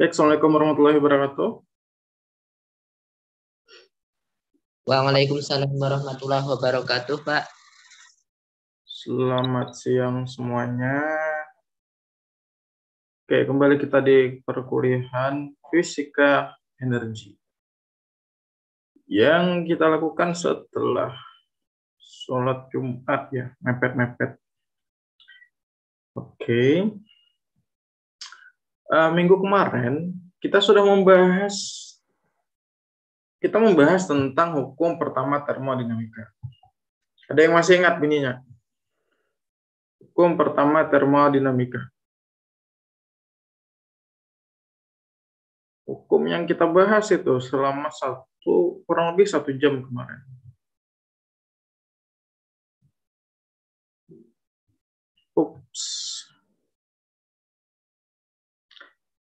Baik, Assalamualaikum warahmatullahi wabarakatuh. Waalaikumsalam warahmatullahi wabarakatuh, Pak. Selamat siang semuanya. Oke, kembali kita di perkuliahan Fisika Energi. Yang kita lakukan setelah sholat Jumat ya, mepet-mepet. Oke. Uh, minggu kemarin kita sudah membahas kita membahas tentang hukum pertama termodinamika. Ada yang masih ingat bunyinya? Hukum pertama termodinamika. Hukum yang kita bahas itu selama satu kurang lebih satu jam kemarin.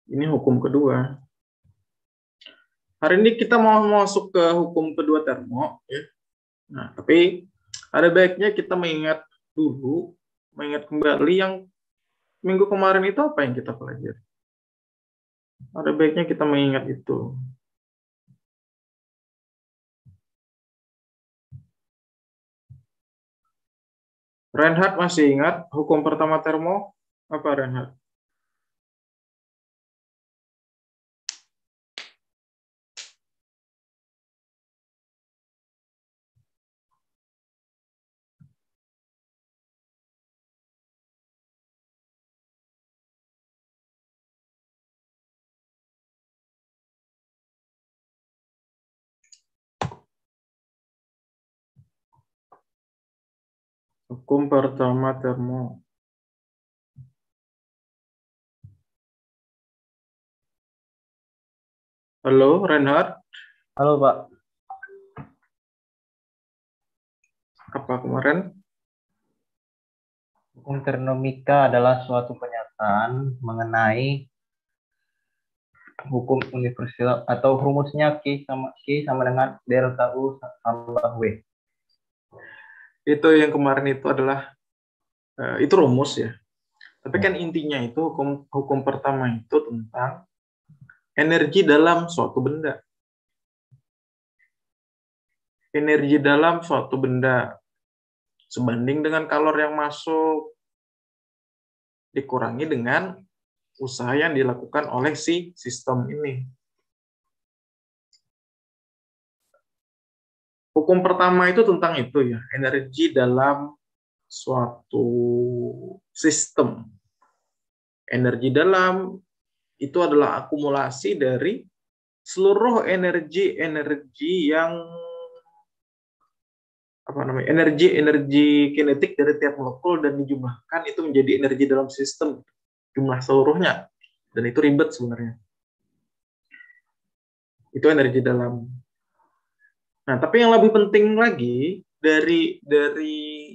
Ini hukum kedua. Hari ini kita mau masuk ke hukum kedua termo. Ya. Nah, tapi ada baiknya kita mengingat dulu, mengingat kembali yang minggu kemarin itu apa yang kita pelajari. Ada baiknya kita mengingat itu. Reinhard masih ingat hukum pertama termo? Apa Reinhard? Hukum pertama termo. Halo, Reinhard. Halo, Pak. Apa kemarin? Hukum termodinamika adalah suatu pernyataan mengenai hukum universal atau rumusnya Q sama Q sama dengan delta U tambah W itu yang kemarin itu adalah uh, itu rumus ya. Tapi kan intinya itu hukum hukum pertama itu tentang energi dalam suatu benda. Energi dalam suatu benda sebanding dengan kalor yang masuk dikurangi dengan usaha yang dilakukan oleh si sistem ini. Hukum pertama itu tentang itu ya, energi dalam suatu sistem. Energi dalam itu adalah akumulasi dari seluruh energi-energi yang apa namanya energi-energi kinetik dari tiap molekul dan dijumlahkan itu menjadi energi dalam sistem jumlah seluruhnya. Dan itu ribet sebenarnya. Itu energi dalam Nah, tapi yang lebih penting lagi dari dari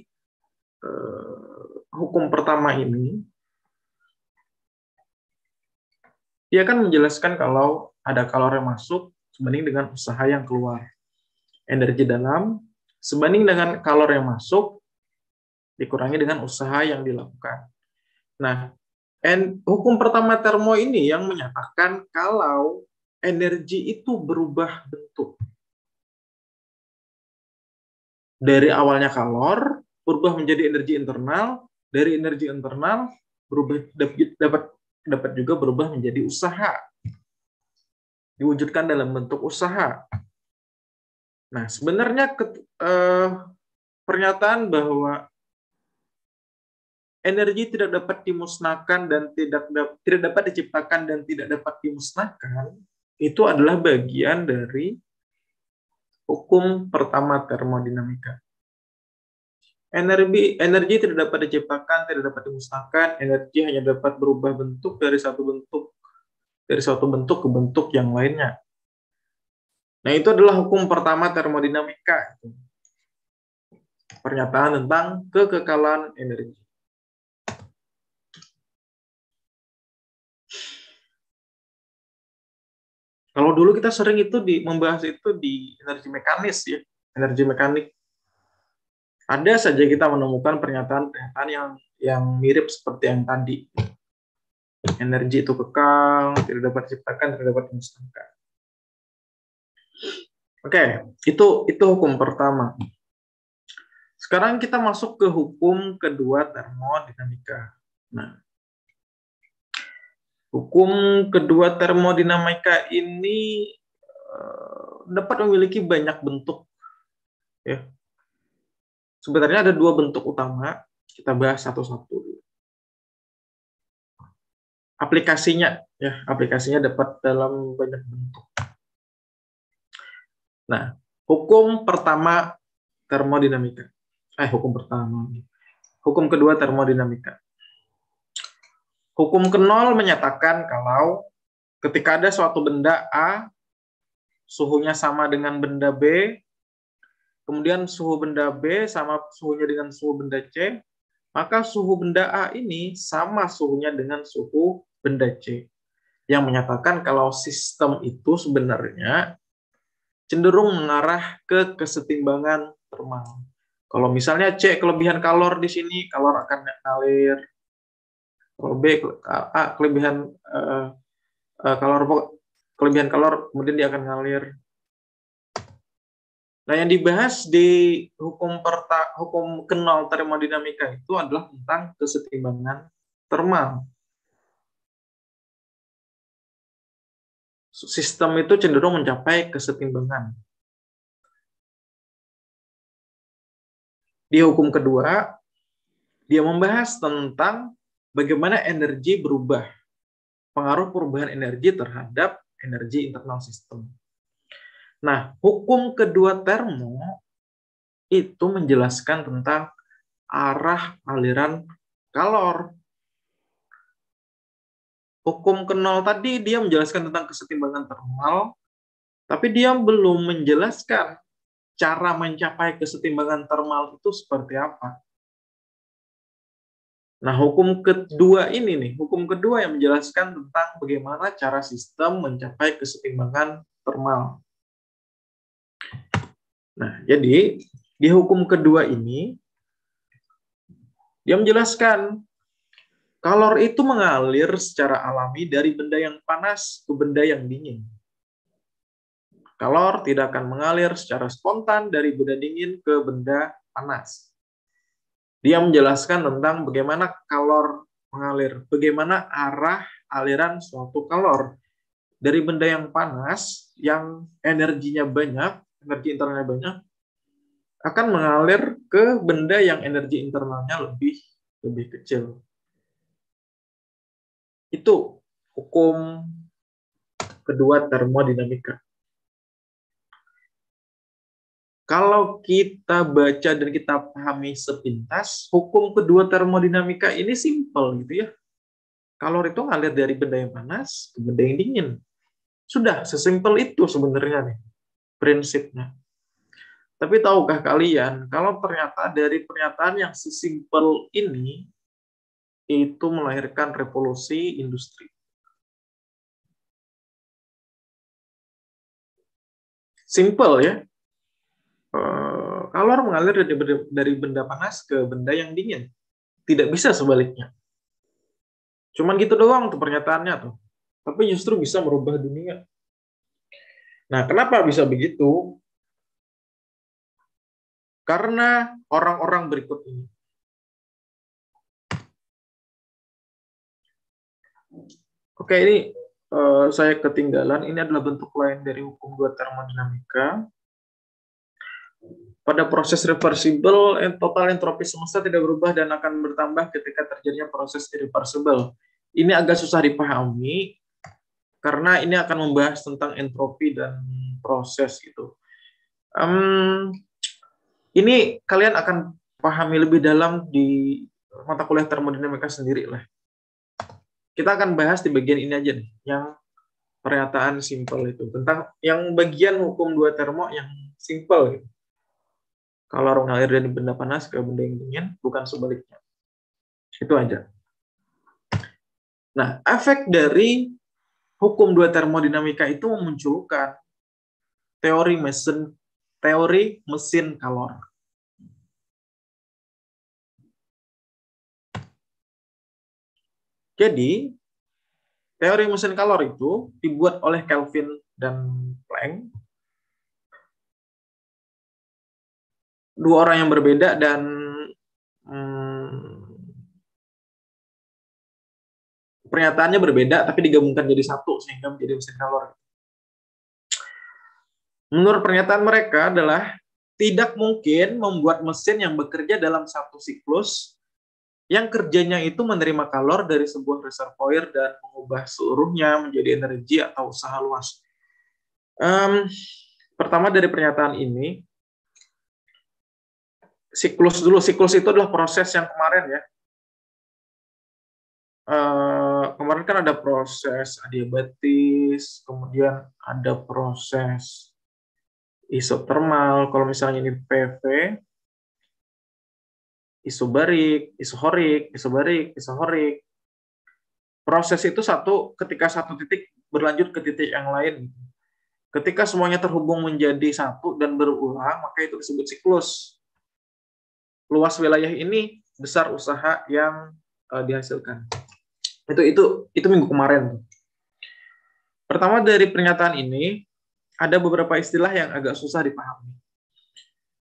uh, hukum pertama ini, dia akan menjelaskan kalau ada kalori yang masuk sebanding dengan usaha yang keluar. Energi dalam sebanding dengan kalori yang masuk dikurangi dengan usaha yang dilakukan. Nah, en, hukum pertama termo ini yang menyatakan kalau energi itu berubah bentuk dari awalnya kalor berubah menjadi energi internal, dari energi internal berubah dapat dapat juga berubah menjadi usaha. Diwujudkan dalam bentuk usaha. Nah, sebenarnya eh, pernyataan bahwa energi tidak dapat dimusnahkan dan tidak tidak dapat diciptakan dan tidak dapat dimusnahkan itu adalah bagian dari Hukum pertama termodinamika. Energi energi tidak dapat diciptakan, tidak dapat dimusnahkan, energi hanya dapat berubah bentuk dari satu bentuk dari suatu bentuk ke bentuk yang lainnya. Nah, itu adalah hukum pertama termodinamika. Pernyataan tentang kekekalan energi. Kalau dulu kita sering itu di membahas itu di energi mekanis ya, energi mekanik. Ada saja kita menemukan pernyataan-pernyataan yang yang mirip seperti yang tadi. Energi itu kekal, tidak dapat diciptakan, tidak dapat dimusnahkan. Oke, itu itu hukum pertama. Sekarang kita masuk ke hukum kedua termodinamika. Nah, hukum kedua termodinamika ini uh, dapat memiliki banyak bentuk. Ya. Sebenarnya ada dua bentuk utama. Kita bahas satu-satu aplikasinya ya aplikasinya dapat dalam banyak bentuk. Nah, hukum pertama termodinamika. Eh, hukum pertama. Hukum kedua termodinamika. Hukum kenol menyatakan kalau ketika ada suatu benda A suhunya sama dengan benda B, kemudian suhu benda B sama suhunya dengan suhu benda C, maka suhu benda A ini sama suhunya dengan suhu benda C. Yang menyatakan kalau sistem itu sebenarnya cenderung mengarah ke kesetimbangan termal. Kalau misalnya C kelebihan kalor di sini, kalor akan ngalir. Kalau B A kelebihan uh, uh, kalor kelebihan kalor kemudian dia akan ngalir. Nah, yang dibahas di hukum perta, hukum kenal termodinamika itu adalah tentang kesetimbangan termal. Sistem itu cenderung mencapai kesetimbangan. Di hukum kedua, dia membahas tentang bagaimana energi berubah, pengaruh perubahan energi terhadap energi internal sistem. Nah, hukum kedua termo itu menjelaskan tentang arah aliran kalor. Hukum kenal tadi dia menjelaskan tentang kesetimbangan termal, tapi dia belum menjelaskan cara mencapai kesetimbangan termal itu seperti apa. Nah, hukum kedua ini nih, hukum kedua yang menjelaskan tentang bagaimana cara sistem mencapai kesetimbangan termal. Nah, jadi di hukum kedua ini dia menjelaskan kalor itu mengalir secara alami dari benda yang panas ke benda yang dingin. Kalor tidak akan mengalir secara spontan dari benda dingin ke benda panas. Dia menjelaskan tentang bagaimana kalor mengalir, bagaimana arah aliran suatu kalor dari benda yang panas yang energinya banyak energi internalnya banyak, akan mengalir ke benda yang energi internalnya lebih lebih kecil. Itu hukum kedua termodinamika. Kalau kita baca dan kita pahami sepintas, hukum kedua termodinamika ini simpel gitu ya. Kalor itu ngalir dari benda yang panas ke benda yang dingin. Sudah, sesimpel itu sebenarnya nih prinsipnya. Tapi tahukah kalian, kalau ternyata dari pernyataan yang sesimpel ini, itu melahirkan revolusi industri. Simple ya. Eh, kalor mengalir dari, dari benda panas ke benda yang dingin. Tidak bisa sebaliknya. Cuman gitu doang tuh pernyataannya tuh. Tapi justru bisa merubah dunia. Nah, kenapa bisa begitu? Karena orang-orang berikut ini. Oke, ini uh, saya ketinggalan. Ini adalah bentuk lain dari hukum dua termodinamika. Pada proses reversible, total entropi semesta tidak berubah dan akan bertambah ketika terjadinya proses irreversible. Ini agak susah dipahami karena ini akan membahas tentang entropi dan proses gitu. Um, ini kalian akan pahami lebih dalam di mata kuliah termodinamika sendiri lah. Kita akan bahas di bagian ini aja nih, yang pernyataan simpel itu tentang yang bagian hukum dua termo yang simpel gitu. Kalau mengalir dari benda panas ke benda yang dingin, bukan sebaliknya. Itu aja. Nah, efek dari hukum dua termodinamika itu memunculkan teori mesin teori mesin kalor. Jadi, Teori mesin kalor itu dibuat oleh Kelvin dan Planck. Dua orang yang berbeda dan hmm, pernyataannya berbeda tapi digabungkan jadi satu sehingga menjadi mesin kalor. Menurut pernyataan mereka adalah tidak mungkin membuat mesin yang bekerja dalam satu siklus yang kerjanya itu menerima kalor dari sebuah reservoir dan mengubah seluruhnya menjadi energi atau usaha luas. Um, pertama dari pernyataan ini, siklus dulu. Siklus itu adalah proses yang kemarin ya. Uh, kemarin kan ada proses adiabatis, kemudian ada proses isotermal. Kalau misalnya ini PV, isobarik, isohorik, isobarik, isohorik. Proses itu satu ketika satu titik berlanjut ke titik yang lain. Ketika semuanya terhubung menjadi satu dan berulang, maka itu disebut siklus. Luas wilayah ini besar usaha yang uh, dihasilkan. Itu itu itu minggu kemarin. Pertama dari pernyataan ini ada beberapa istilah yang agak susah dipahami.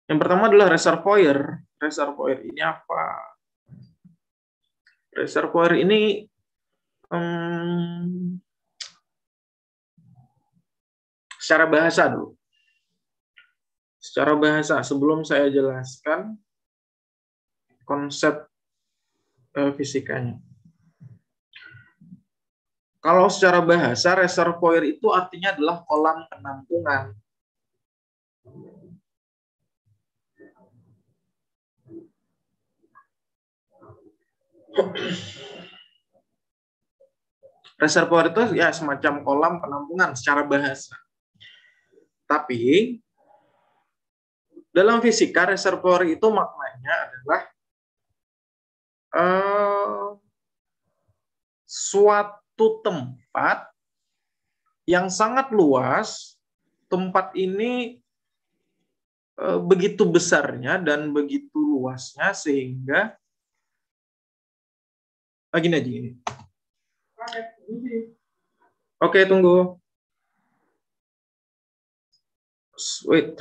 Yang pertama adalah reservoir. Reservoir ini apa? Reservoir ini um, secara bahasa dulu. Secara bahasa sebelum saya jelaskan konsep uh, fisikanya. Kalau secara bahasa, reservoir itu artinya adalah kolam penampungan. Reservoir itu ya semacam kolam penampungan secara bahasa. Tapi dalam fisika reservoir itu maknanya adalah uh, suatu tempat yang sangat luas. Tempat ini e, begitu besarnya dan begitu luasnya sehingga ah, gini aja ini. Oke, tunggu. Wait,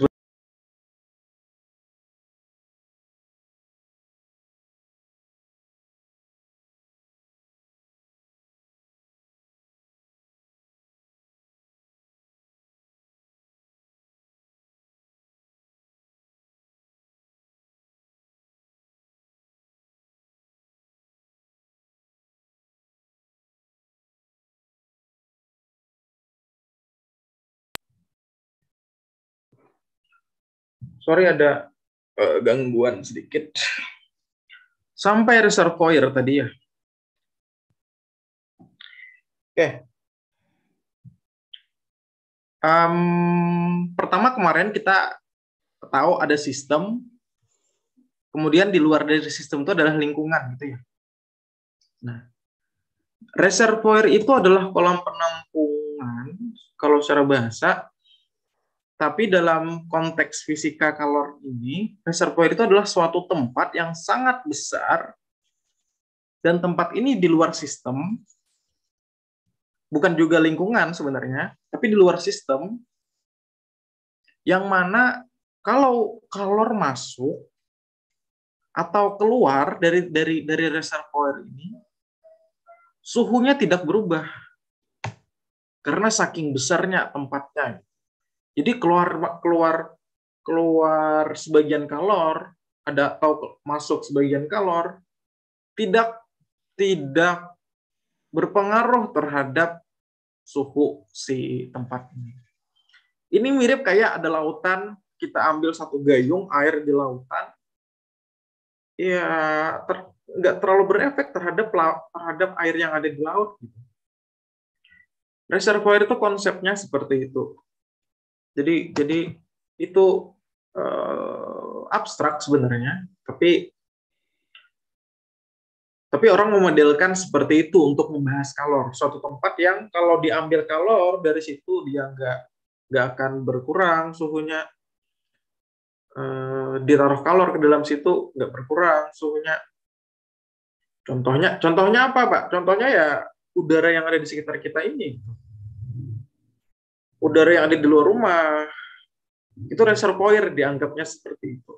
sorry ada uh, gangguan sedikit. Sampai reservoir tadi ya. Oke. Okay. Um, pertama kemarin kita tahu ada sistem, kemudian di luar dari sistem itu adalah lingkungan gitu ya. Nah, reservoir itu adalah kolam penampungan kalau secara bahasa tapi dalam konteks fisika kalor ini, reservoir itu adalah suatu tempat yang sangat besar. Dan tempat ini di luar sistem, bukan juga lingkungan sebenarnya, tapi di luar sistem, yang mana kalau kalor masuk atau keluar dari dari dari reservoir ini, suhunya tidak berubah. Karena saking besarnya tempatnya. Jadi keluar keluar keluar sebagian kalor, ada atau masuk sebagian kalor tidak tidak berpengaruh terhadap suhu si tempat ini. Ini mirip kayak ada lautan, kita ambil satu gayung air di lautan, ya ter, nggak terlalu berefek terhadap terhadap air yang ada di laut. Gitu. Reservoir itu konsepnya seperti itu. Jadi jadi itu uh, abstrak sebenarnya, tapi tapi orang memodelkan seperti itu untuk membahas kalor. Suatu tempat yang kalau diambil kalor dari situ dia nggak nggak akan berkurang suhunya. Uh, ditaruh kalor ke dalam situ nggak berkurang suhunya. Contohnya contohnya apa pak? Contohnya ya udara yang ada di sekitar kita ini. Udara yang ada di luar rumah, itu reservoir dianggapnya seperti itu.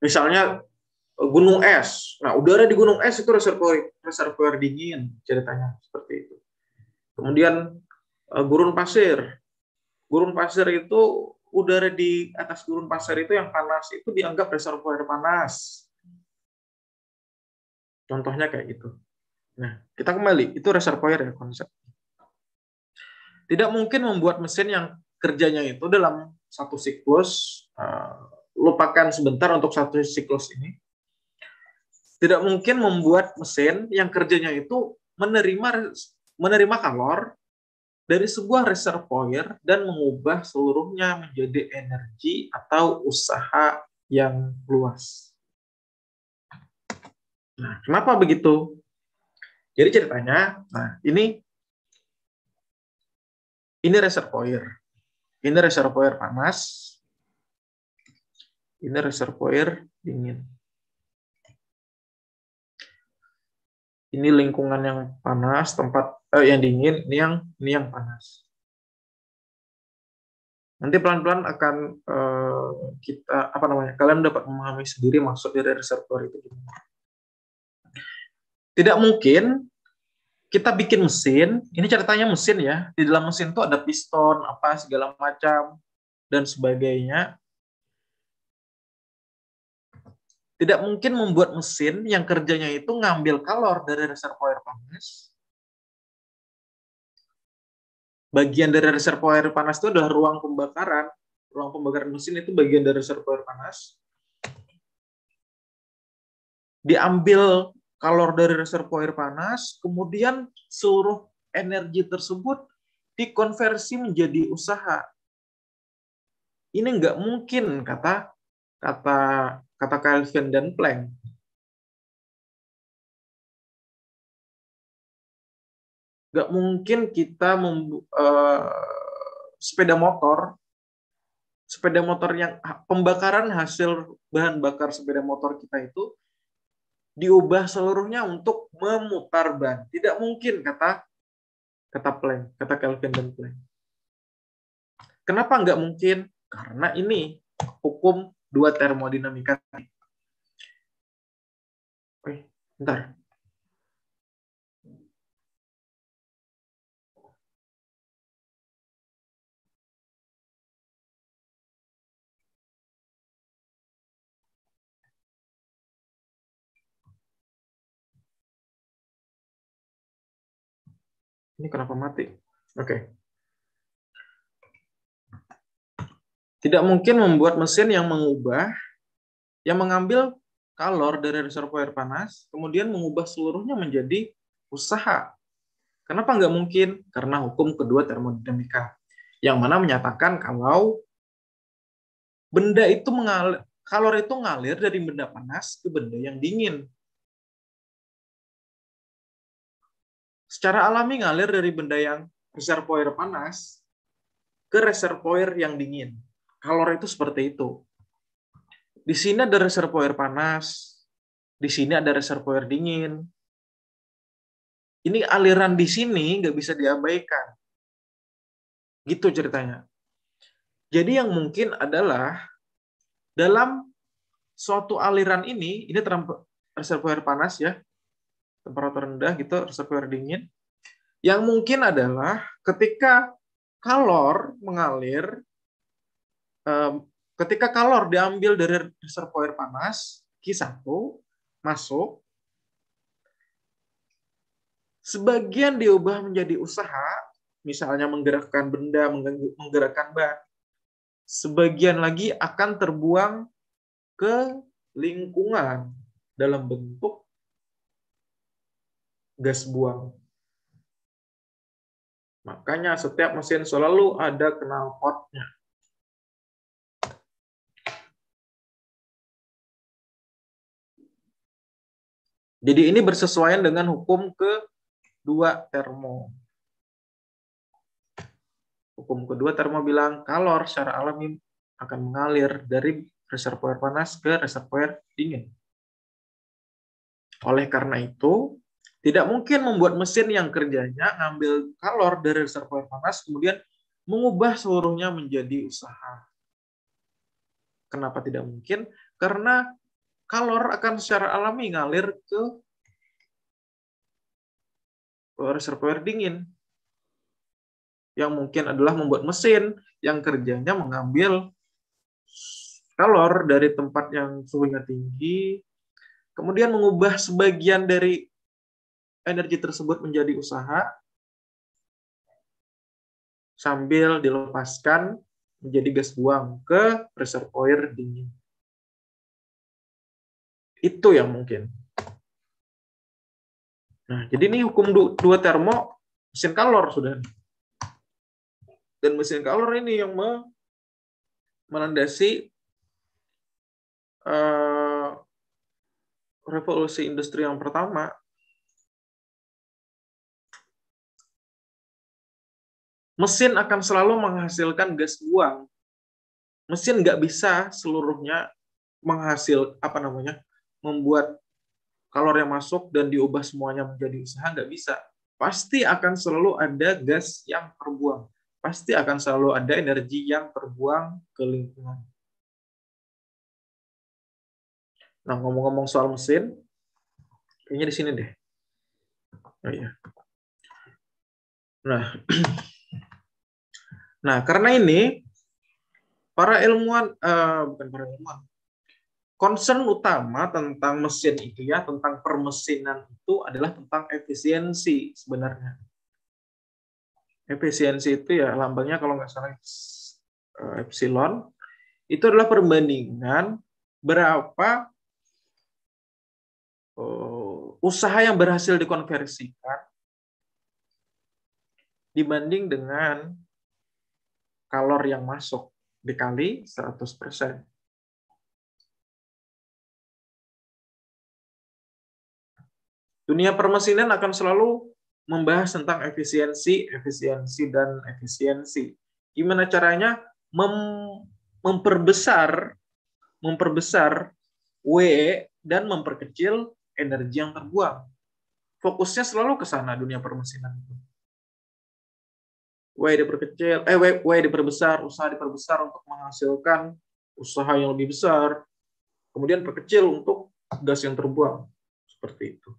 Misalnya gunung es. Nah, udara di gunung es itu reservoir reservoir dingin ceritanya seperti itu. Kemudian eh, gurun pasir. Gurun pasir itu udara di atas gurun pasir itu yang panas itu dianggap reservoir panas. Contohnya kayak gitu. Nah, kita kembali, itu reservoir ya konsep. Tidak mungkin membuat mesin yang kerjanya itu dalam satu siklus, uh, lupakan sebentar untuk satu siklus ini, tidak mungkin membuat mesin yang kerjanya itu menerima menerima kalor dari sebuah reservoir dan mengubah seluruhnya menjadi energi atau usaha yang luas. Nah, kenapa begitu? Jadi ceritanya, nah ini ini reservoir. Ini reservoir panas. Ini reservoir dingin. ini lingkungan yang panas, tempat eh, yang dingin, ini yang ini yang panas. Nanti pelan-pelan akan eh, kita apa namanya? Kalian dapat memahami sendiri maksud dari reservoir itu Tidak mungkin kita bikin mesin, ini ceritanya mesin ya. Di dalam mesin itu ada piston, apa segala macam dan sebagainya. Tidak mungkin membuat mesin yang kerjanya itu ngambil kalor dari reservoir panas. Bagian dari reservoir panas itu adalah ruang pembakaran. Ruang pembakaran mesin itu bagian dari reservoir panas. Diambil kalor dari reservoir panas, kemudian seluruh energi tersebut dikonversi menjadi usaha. Ini nggak mungkin kata kata kata Kelvin dan Planck. Gak mungkin kita membu uh, sepeda motor, sepeda motor yang pembakaran hasil bahan bakar sepeda motor kita itu diubah seluruhnya untuk memutar ban. Tidak mungkin kata kata Planck, kata Kelvin dan Planck. Kenapa nggak mungkin? Karena ini hukum dua termodinamika. Oke, bentar. Ini kenapa mati? Oke. Okay. Tidak mungkin membuat mesin yang mengubah, yang mengambil kalor dari reservoir panas, kemudian mengubah seluruhnya menjadi usaha. Kenapa nggak mungkin? Karena hukum kedua termodinamika, yang mana menyatakan kalau benda itu mengalir, kalor itu ngalir dari benda panas ke benda yang dingin. Secara alami ngalir dari benda yang reservoir panas ke reservoir yang dingin kalor itu seperti itu. Di sini ada reservoir panas, di sini ada reservoir dingin. Ini aliran di sini nggak bisa diabaikan. Gitu ceritanya. Jadi yang mungkin adalah dalam suatu aliran ini, ini reservoir panas ya, temperatur rendah gitu, reservoir dingin. Yang mungkin adalah ketika kalor mengalir ketika kalor diambil dari reservoir panas Q1 masuk sebagian diubah menjadi usaha misalnya menggerakkan benda menggerakkan ban sebagian lagi akan terbuang ke lingkungan dalam bentuk gas buang makanya setiap mesin selalu ada knalpotnya Jadi ini bersesuaian dengan hukum kedua termo. Hukum kedua termo bilang kalor secara alami akan mengalir dari reservoir panas ke reservoir dingin. Oleh karena itu, tidak mungkin membuat mesin yang kerjanya ngambil kalor dari reservoir panas kemudian mengubah seluruhnya menjadi usaha. Kenapa tidak mungkin? Karena kalor akan secara alami ngalir ke reservoir dingin. Yang mungkin adalah membuat mesin yang kerjanya mengambil kalor dari tempat yang suhunya tinggi, kemudian mengubah sebagian dari energi tersebut menjadi usaha sambil dilepaskan menjadi gas buang ke reservoir dingin. Itu yang mungkin. Nah, jadi ini hukum dua termo mesin kalor sudah. Dan mesin kalor ini yang melandasi uh, revolusi industri yang pertama. Mesin akan selalu menghasilkan gas buang. Mesin nggak bisa seluruhnya menghasil apa namanya membuat kalor yang masuk dan diubah semuanya menjadi usaha nggak bisa. Pasti akan selalu ada gas yang terbuang. Pasti akan selalu ada energi yang terbuang ke lingkungan. Nah, ngomong-ngomong soal mesin, kayaknya di sini deh. Oh iya. Nah, nah karena ini para ilmuwan, uh, bukan para ilmuwan, concern utama tentang mesin itu ya, tentang permesinan itu adalah tentang efisiensi sebenarnya. Efisiensi itu ya lambangnya kalau nggak salah uh, epsilon, itu adalah perbandingan berapa uh, usaha yang berhasil dikonversikan dibanding dengan kalor yang masuk dikali 100%. Dunia permesinan akan selalu membahas tentang efisiensi, efisiensi, dan efisiensi. Gimana caranya mem memperbesar memperbesar W dan memperkecil energi yang terbuang. Fokusnya selalu ke sana dunia permesinan itu. W diperkecil, eh W, w diperbesar, usaha diperbesar untuk menghasilkan usaha yang lebih besar, kemudian perkecil untuk gas yang terbuang. Seperti itu.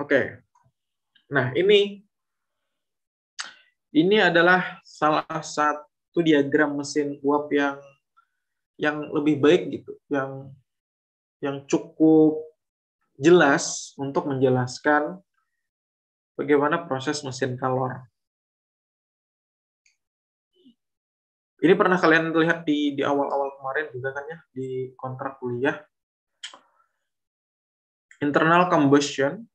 Oke. Nah, ini ini adalah salah satu diagram mesin uap yang yang lebih baik gitu, yang yang cukup jelas untuk menjelaskan bagaimana proses mesin kalor. Ini pernah kalian lihat di di awal-awal kemarin juga kan ya di kontrak kuliah. Internal combustion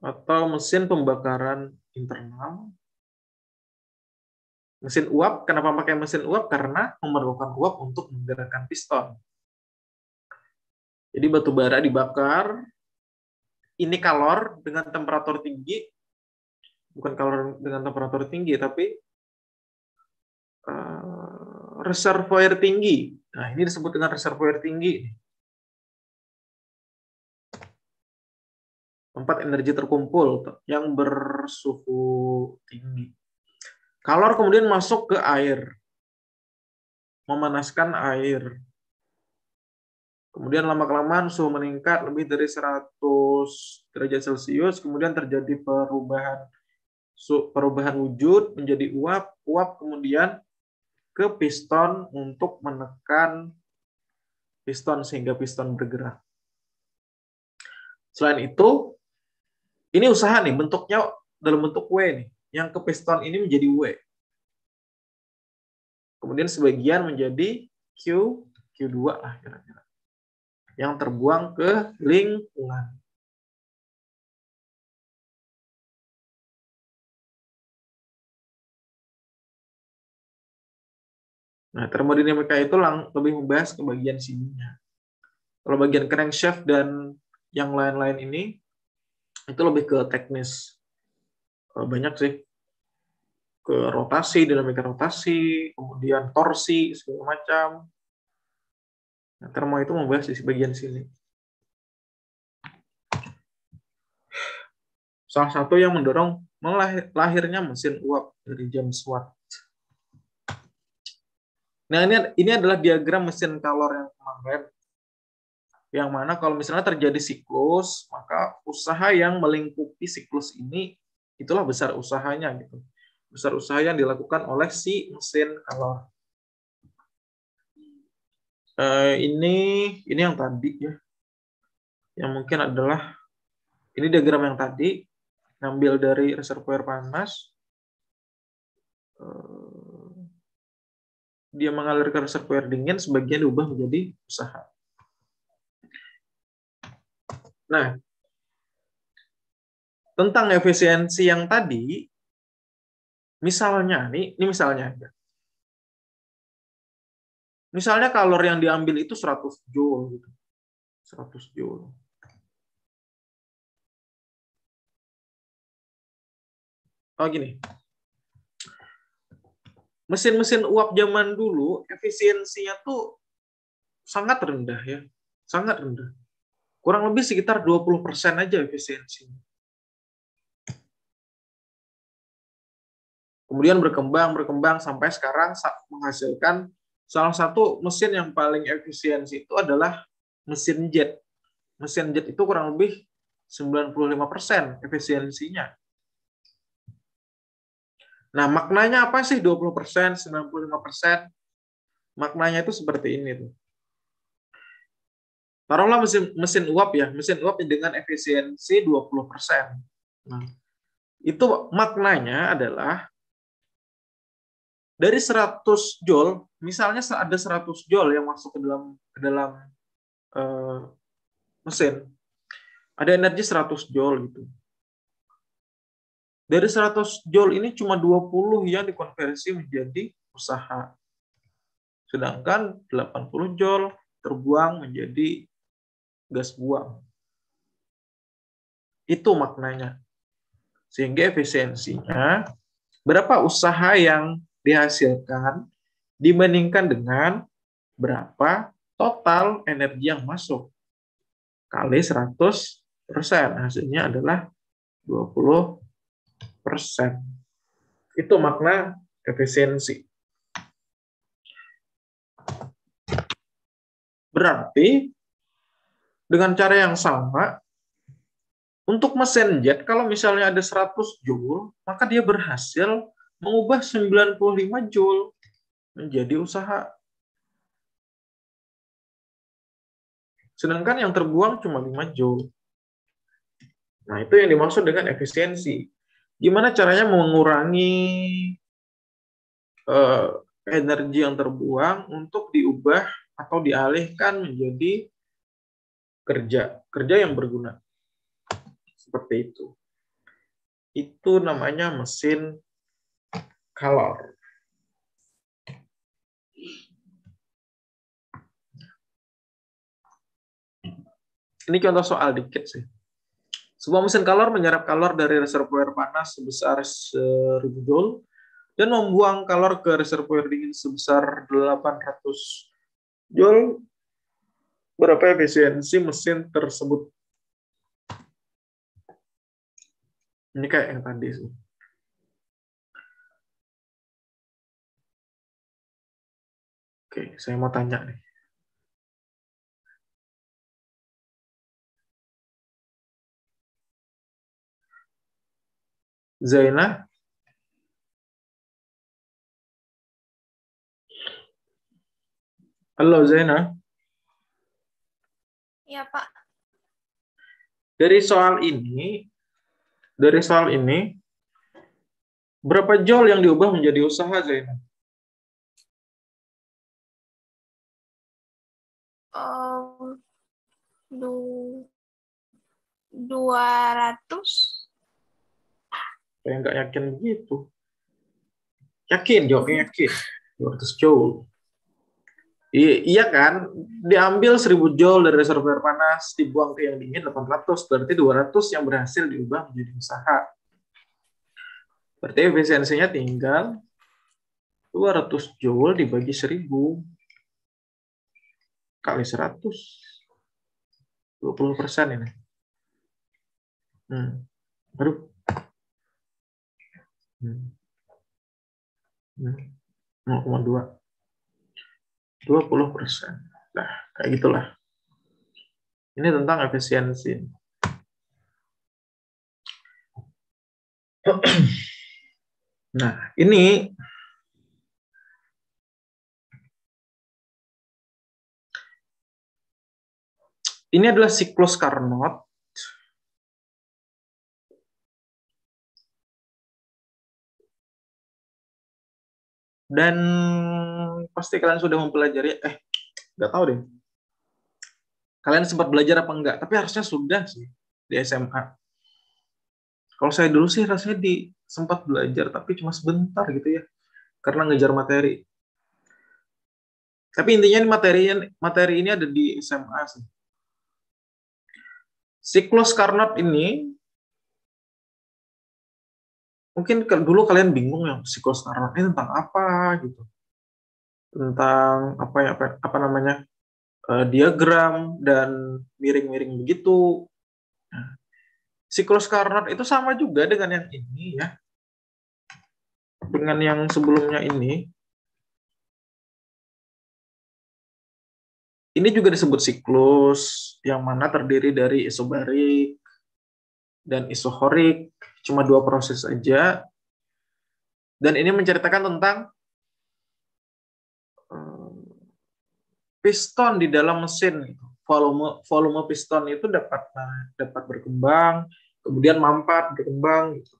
atau mesin pembakaran internal mesin uap. Kenapa pakai mesin uap? Karena memerlukan uap untuk menggerakkan piston. Jadi batu bara dibakar, ini kalor dengan temperatur tinggi, bukan kalor dengan temperatur tinggi, tapi uh, reservoir tinggi. Nah, ini disebut dengan reservoir tinggi. Tempat energi terkumpul yang bersuhu tinggi. Kalor kemudian masuk ke air, memanaskan air. Kemudian lama-kelamaan suhu meningkat lebih dari 100 derajat Celcius, kemudian terjadi perubahan perubahan wujud menjadi uap, uap kemudian ke piston untuk menekan piston sehingga piston bergerak. Selain itu, ini usaha nih bentuknya dalam bentuk W nih yang ke piston ini menjadi W. Kemudian sebagian menjadi Q, Q2 lah kira-kira. Yang terbuang ke lingkungan. Nah, termodinamika itu lebih membahas ke bagian sininya. Kalau bagian crankshaft dan yang lain-lain ini, itu lebih ke teknis Eh, banyak sih ke rotasi, dinamika rotasi, kemudian torsi segala macam. Nah, termo itu membahas di bagian sini. Salah satu yang mendorong lahirnya mesin uap dari James Watt. Nah, ini ini adalah diagram mesin kalor yang kemarin. Yang mana kalau misalnya terjadi siklus, maka usaha yang melingkupi siklus ini itulah besar usahanya gitu. Besar usaha yang dilakukan oleh si mesin kalor. Uh, ini ini yang tadi ya. Yang mungkin adalah ini diagram yang tadi ngambil dari reservoir panas. Uh, dia mengalir ke reservoir dingin, sebagian diubah menjadi usaha. Nah, tentang efisiensi yang tadi, misalnya, nih, ini misalnya. Misalnya kalor yang diambil itu 100 joule gitu. 100 joule. Oh gini, mesin-mesin uap zaman dulu efisiensinya tuh sangat rendah ya, sangat rendah. Kurang lebih sekitar 20% aja efisiensinya. Kemudian berkembang, berkembang sampai sekarang menghasilkan salah satu mesin yang paling efisiensi itu adalah mesin jet. Mesin jet itu kurang lebih 95% efisiensinya. Nah, maknanya apa sih 20%, 95%? Maknanya itu seperti ini tuh. Taruhlah mesin mesin uap ya, mesin uap dengan efisiensi 20%. Nah, itu maknanya adalah dari 100 joule, misalnya ada 100 joule yang masuk ke dalam ke dalam uh, mesin. Ada energi 100 joule gitu. Dari 100 joule ini cuma 20 yang dikonversi menjadi usaha. Sedangkan 80 joule terbuang menjadi gas buang. Itu maknanya. Sehingga efisiensinya berapa usaha yang dihasilkan dibandingkan dengan berapa total energi yang masuk kali 100 persen hasilnya adalah 20 persen. Itu makna efisiensi. Berarti dengan cara yang sama, untuk mesin jet, kalau misalnya ada 100 joule, maka dia berhasil mengubah 95 joule menjadi usaha. Sedangkan yang terbuang cuma 5 joule. Nah, itu yang dimaksud dengan efisiensi gimana caranya mengurangi uh, energi yang terbuang untuk diubah atau dialihkan menjadi kerja kerja yang berguna seperti itu itu namanya mesin kalor ini contoh soal dikit sih sebuah mesin kalor menyerap kalor dari reservoir panas sebesar 1000 joule dan membuang kalor ke reservoir dingin sebesar 800 joule. Berapa efisiensi mesin tersebut? Ini kayak yang tadi sih. Oke, saya mau tanya nih. Zaina? Halo Zaina. Iya, Pak. Dari soal ini, dari soal ini, berapa joule yang diubah menjadi usaha, Zaina? Um, dua ratus saya nggak yakin begitu. Yakin, jawabnya yakin. 200 joule. I iya kan, diambil 1000 joule dari reservoir panas, dibuang ke yang dingin 800, berarti 200 yang berhasil diubah menjadi usaha. Berarti efisiensinya tinggal 200 joule dibagi 1000. Kali 100. 20 persen ini. Hmm. Aduh. Hmm. Hmm. 0,2. 20 persen. Nah, kayak gitulah. Ini tentang efisiensi. Nah, ini ini adalah siklus Carnot. Dan pasti kalian sudah mempelajari, eh, nggak tahu deh. Kalian sempat belajar apa enggak? Tapi harusnya sudah sih di SMA. Kalau saya dulu sih rasanya di sempat belajar, tapi cuma sebentar gitu ya, karena ngejar materi. Tapi intinya materi materi ini ada di SMA sih. Siklus Carnot ini mungkin dulu kalian bingung ya siklus Carnot ini tentang apa gitu. Tentang apa ya apa, apa namanya? Uh, diagram dan miring-miring begitu. Nah, siklus Carnot itu sama juga dengan yang ini ya. Dengan yang sebelumnya ini. Ini juga disebut siklus yang mana terdiri dari isobarik dan isohorik, cuma dua proses saja. Dan ini menceritakan tentang eh, piston di dalam mesin. Volume volume piston itu dapat dapat berkembang, kemudian mampat berkembang. Gitu.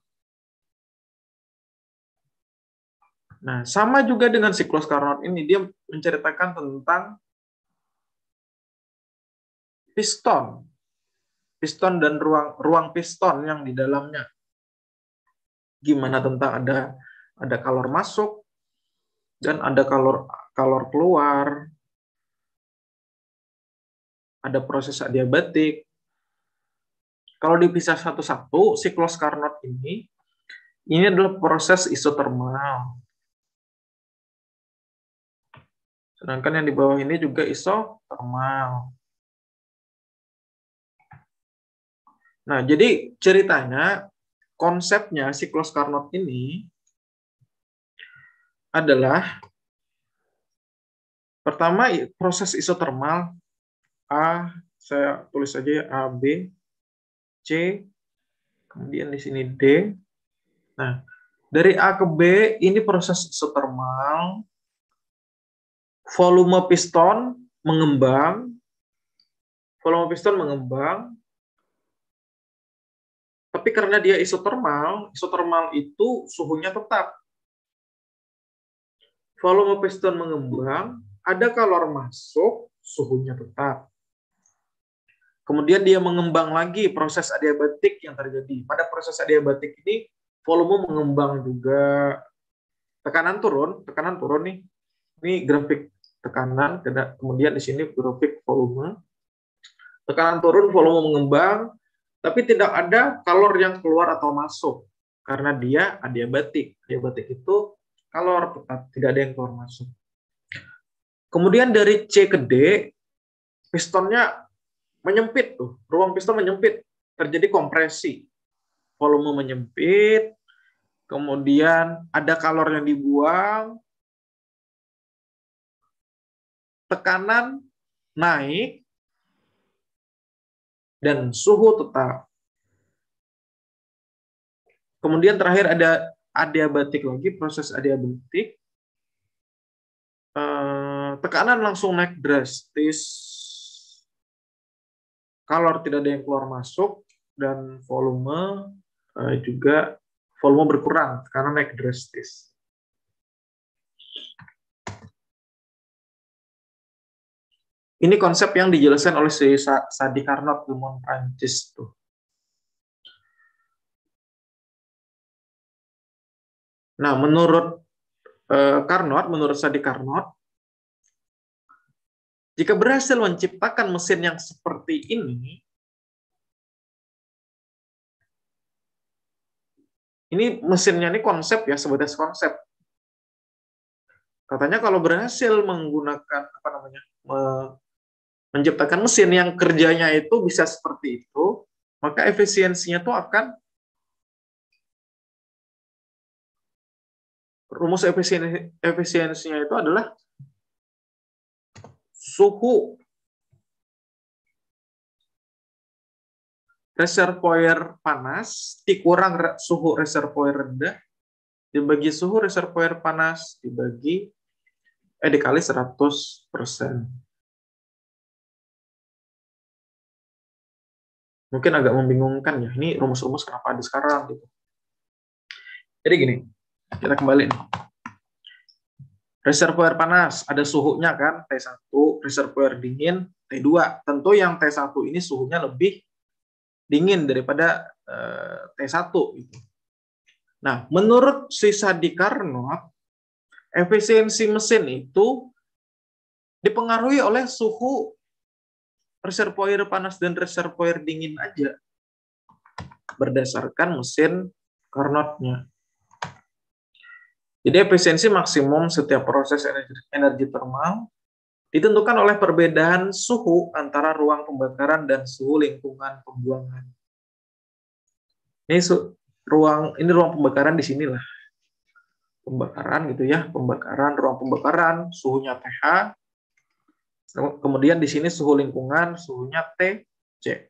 Nah, sama juga dengan siklus Carnot ini, dia menceritakan tentang piston. Piston dan ruang ruang piston yang di dalamnya. Gimana tentang ada ada kalor masuk dan ada kalor kalor keluar. Ada proses adiabatik. Kalau dipisah satu-satu, siklus Carnot ini ini adalah proses isotermal. Sedangkan yang di bawah ini juga isotermal. Nah, jadi ceritanya konsepnya siklus Carnot ini adalah pertama proses isotermal A saya tulis saja ya A B C kemudian di sini D. Nah, dari A ke B ini proses isotermal. Volume piston mengembang. Volume piston mengembang tapi karena dia isotermal, isotermal itu suhunya tetap. Volume piston mengembang, ada kalor masuk, suhunya tetap. Kemudian dia mengembang lagi proses adiabatik yang terjadi. Pada proses adiabatik ini volume mengembang juga. Tekanan turun, tekanan turun nih. Ini grafik tekanan, kemudian di sini grafik volume. Tekanan turun, volume mengembang, tapi tidak ada kalor yang keluar atau masuk karena dia adiabatik. Adiabatik itu kalor tetap tidak ada yang keluar masuk. Kemudian dari C ke D, pistonnya menyempit tuh, ruang piston menyempit, terjadi kompresi, volume menyempit, kemudian ada kalor yang dibuang, tekanan naik, dan suhu tetap. Kemudian terakhir ada adiabatik lagi, proses adiabatik. Eh, tekanan langsung naik drastis. Kalor tidak ada yang keluar masuk dan volume eh, juga volume berkurang karena naik drastis. Ini konsep yang dijelaskan oleh si Sadi Carnot ilmuwan Prancis tuh. Nah, menurut eh, Carnot, menurut Sadi Carnot, jika berhasil menciptakan mesin yang seperti ini, ini mesinnya ini konsep ya, sebatas konsep. Katanya kalau berhasil menggunakan apa namanya menciptakan mesin yang kerjanya itu bisa seperti itu, maka efisiensinya itu akan rumus efisiensi efisiensinya itu adalah suhu reservoir panas dikurang suhu reservoir rendah dibagi suhu reservoir panas dibagi eh dikali 100 persen. Mungkin agak membingungkan ya. Ini rumus-rumus kenapa ada sekarang gitu. Jadi gini, kita kembali nih. Reservoir panas ada suhunya kan T1, reservoir dingin T2. Tentu yang T1 ini suhunya lebih dingin daripada uh, T1 gitu. Nah, menurut sisa di Carnot, efisiensi mesin itu dipengaruhi oleh suhu reservoir panas dan reservoir dingin aja berdasarkan mesin Carnotnya. Jadi efisiensi maksimum setiap proses energi, energi termal ditentukan oleh perbedaan suhu antara ruang pembakaran dan suhu lingkungan pembuangan. Ini su ruang ini ruang pembakaran di sinilah. Pembakaran gitu ya, pembakaran ruang pembakaran, suhunya pH. Kemudian di sini suhu lingkungan, suhunya TC.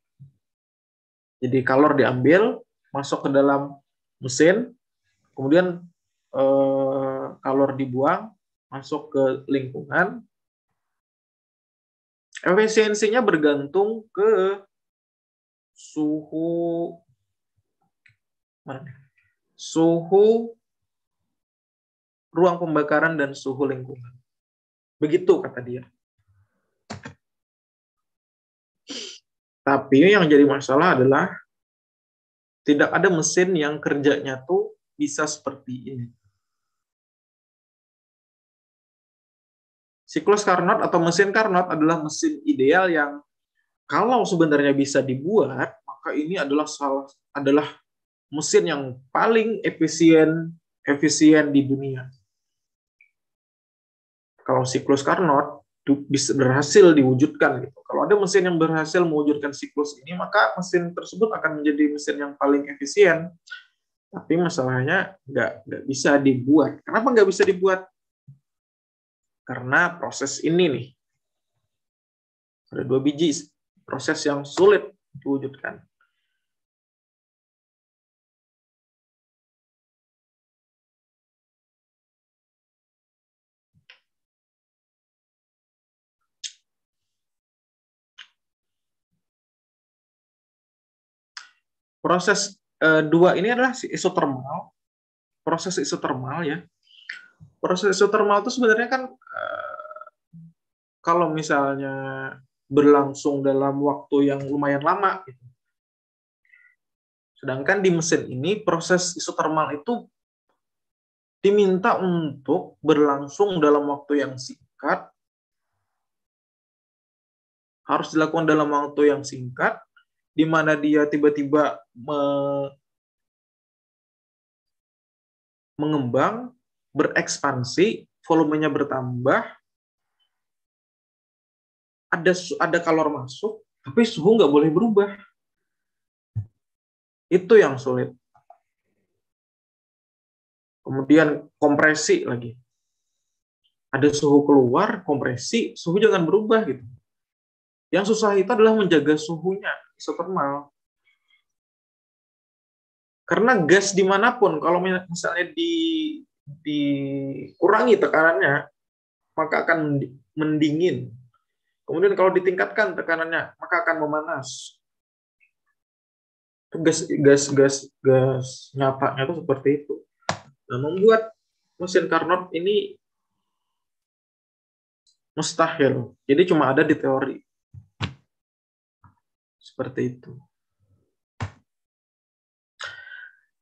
Jadi kalor diambil, masuk ke dalam mesin, kemudian eh, kalor dibuang, masuk ke lingkungan. Efisiensinya bergantung ke suhu suhu ruang pembakaran dan suhu lingkungan. Begitu kata dia. Tapi yang jadi masalah adalah tidak ada mesin yang kerjanya tuh bisa seperti ini. Siklus Carnot atau mesin Carnot adalah mesin ideal yang kalau sebenarnya bisa dibuat, maka ini adalah salah adalah mesin yang paling efisien efisien di dunia. Kalau siklus Carnot bisa berhasil diwujudkan gitu. Kalau ada mesin yang berhasil mewujudkan siklus ini, maka mesin tersebut akan menjadi mesin yang paling efisien. Tapi masalahnya nggak nggak bisa dibuat. Kenapa nggak bisa dibuat? Karena proses ini nih ada dua biji proses yang sulit diwujudkan. Proses uh, dua ini adalah si isotermal. Proses isotermal ya. Proses isotermal itu sebenarnya kan uh, kalau misalnya berlangsung dalam waktu yang lumayan lama gitu. Sedangkan di mesin ini proses isotermal itu diminta untuk berlangsung dalam waktu yang singkat harus dilakukan dalam waktu yang singkat di mana dia tiba-tiba me mengembang, berekspansi, volumenya bertambah, ada ada kalor masuk, tapi suhu nggak boleh berubah. Itu yang sulit. Kemudian kompresi lagi. Ada suhu keluar, kompresi, suhu jangan berubah gitu. Yang susah itu adalah menjaga suhunya isotermal. Karena gas di mana pun, kalau misalnya di, dikurangi tekanannya, maka akan mendingin. Kemudian kalau ditingkatkan tekanannya, maka akan memanas. Gas gas gas gas nyatanya itu seperti itu. Nah, membuat mesin Carnot ini mustahil. Jadi cuma ada di teori. Seperti itu.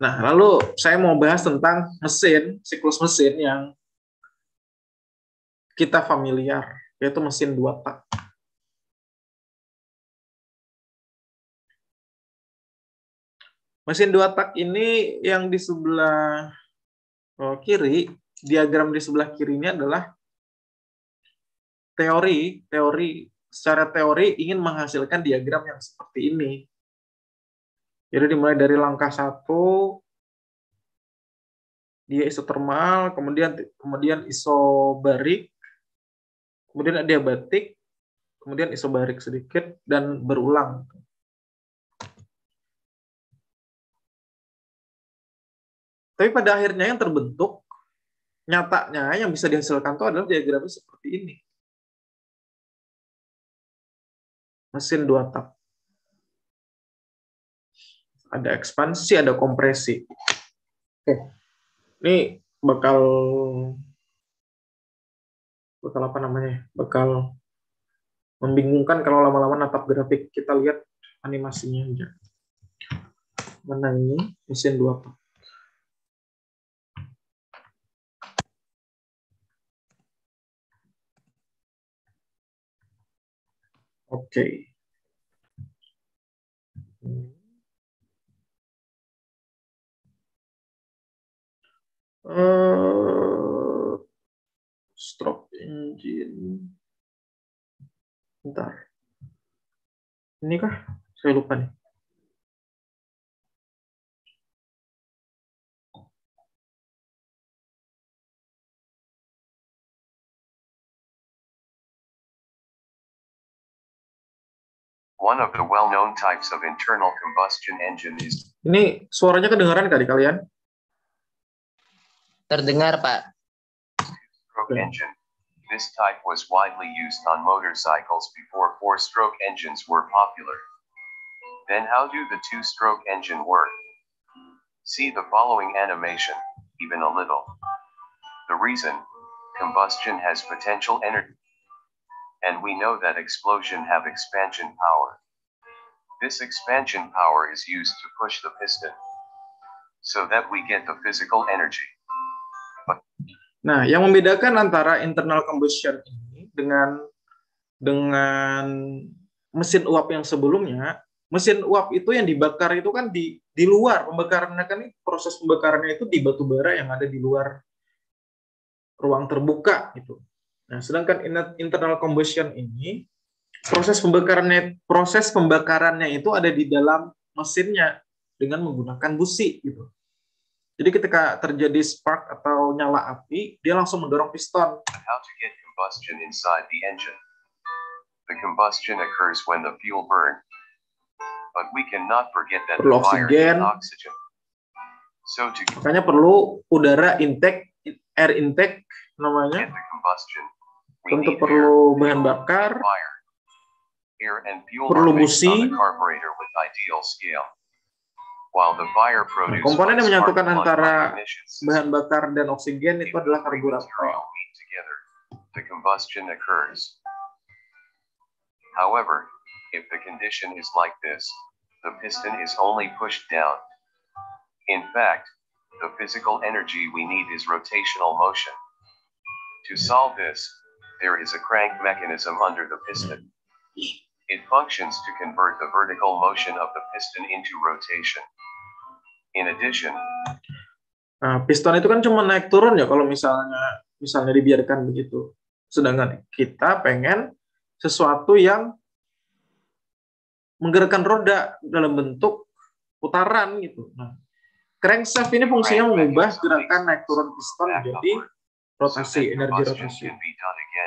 Nah, lalu saya mau bahas tentang mesin, siklus mesin yang kita familiar, yaitu mesin dua tak. Mesin dua tak ini yang di sebelah oh, kiri, diagram di sebelah kiri ini adalah teori, teori secara teori ingin menghasilkan diagram yang seperti ini. Jadi dimulai dari langkah satu, dia isotermal, kemudian kemudian isobarik, kemudian adiabatik, kemudian isobarik sedikit dan berulang. Tapi pada akhirnya yang terbentuk nyatanya yang bisa dihasilkan itu adalah diagramnya seperti ini. Mesin dua tak. Ada ekspansi, ada kompresi. Oke. Ini bakal bakal apa namanya? Bakal membingungkan kalau lama-lama natap grafik. Kita lihat animasinya aja. Mana ini? Mesin dua tak. Oke. Uh, stroke engine. Bentar. Ini kah? Saya lupa nih. One of the well-known types of internal combustion engine is Ini suaranya kedengaran kali kalian? Terdengar, Pak. stroke engine. This type was widely used on motorcycles before four-stroke engines were popular. Then how do the two-stroke engine work? See the following animation, even a little. The reason, combustion has potential energy. And we know that explosion have expansion power. This expansion power is used to push the piston. So that we get the physical energy. Nah, yang membedakan antara internal combustion ini dengan dengan mesin uap yang sebelumnya, mesin uap itu yang dibakar itu kan di di luar pembakarannya kan ini proses pembakarannya itu di batu bara yang ada di luar ruang terbuka gitu. Nah, sedangkan in- internal combustion ini proses pembakarannya proses pembakarannya itu ada di dalam mesinnya dengan menggunakan busi gitu. Jadi ketika terjadi spark atau nyala api, dia langsung mendorong piston. How to get combustion inside the engine. The combustion occurs when the fuel burn. But we cannot forget that Perlu the fire oksigen. oxygen. So to Makanya perlu udara intake, air intake namanya. get the combustion, Tentu perlu bahan bakar, perlu busi. produces komponen yang menyatukan antara bahan bakar dan oksigen itu adalah karburator. the combustion occurs. However, if the condition is like this, the piston is only pushed down. In fact, the physical energy we need is rotational motion. To solve this, there is a crank mechanism under the piston. It functions to convert the vertical motion of the piston into rotation. In addition, Nah, piston itu kan cuma naik turun ya kalau misalnya misalnya dibiarkan begitu. Sedangkan kita pengen sesuatu yang menggerakkan roda dalam bentuk putaran gitu. Nah, crankshaft ini fungsinya mengubah gerakan naik turun piston menjadi so rotasi, energi rotasi.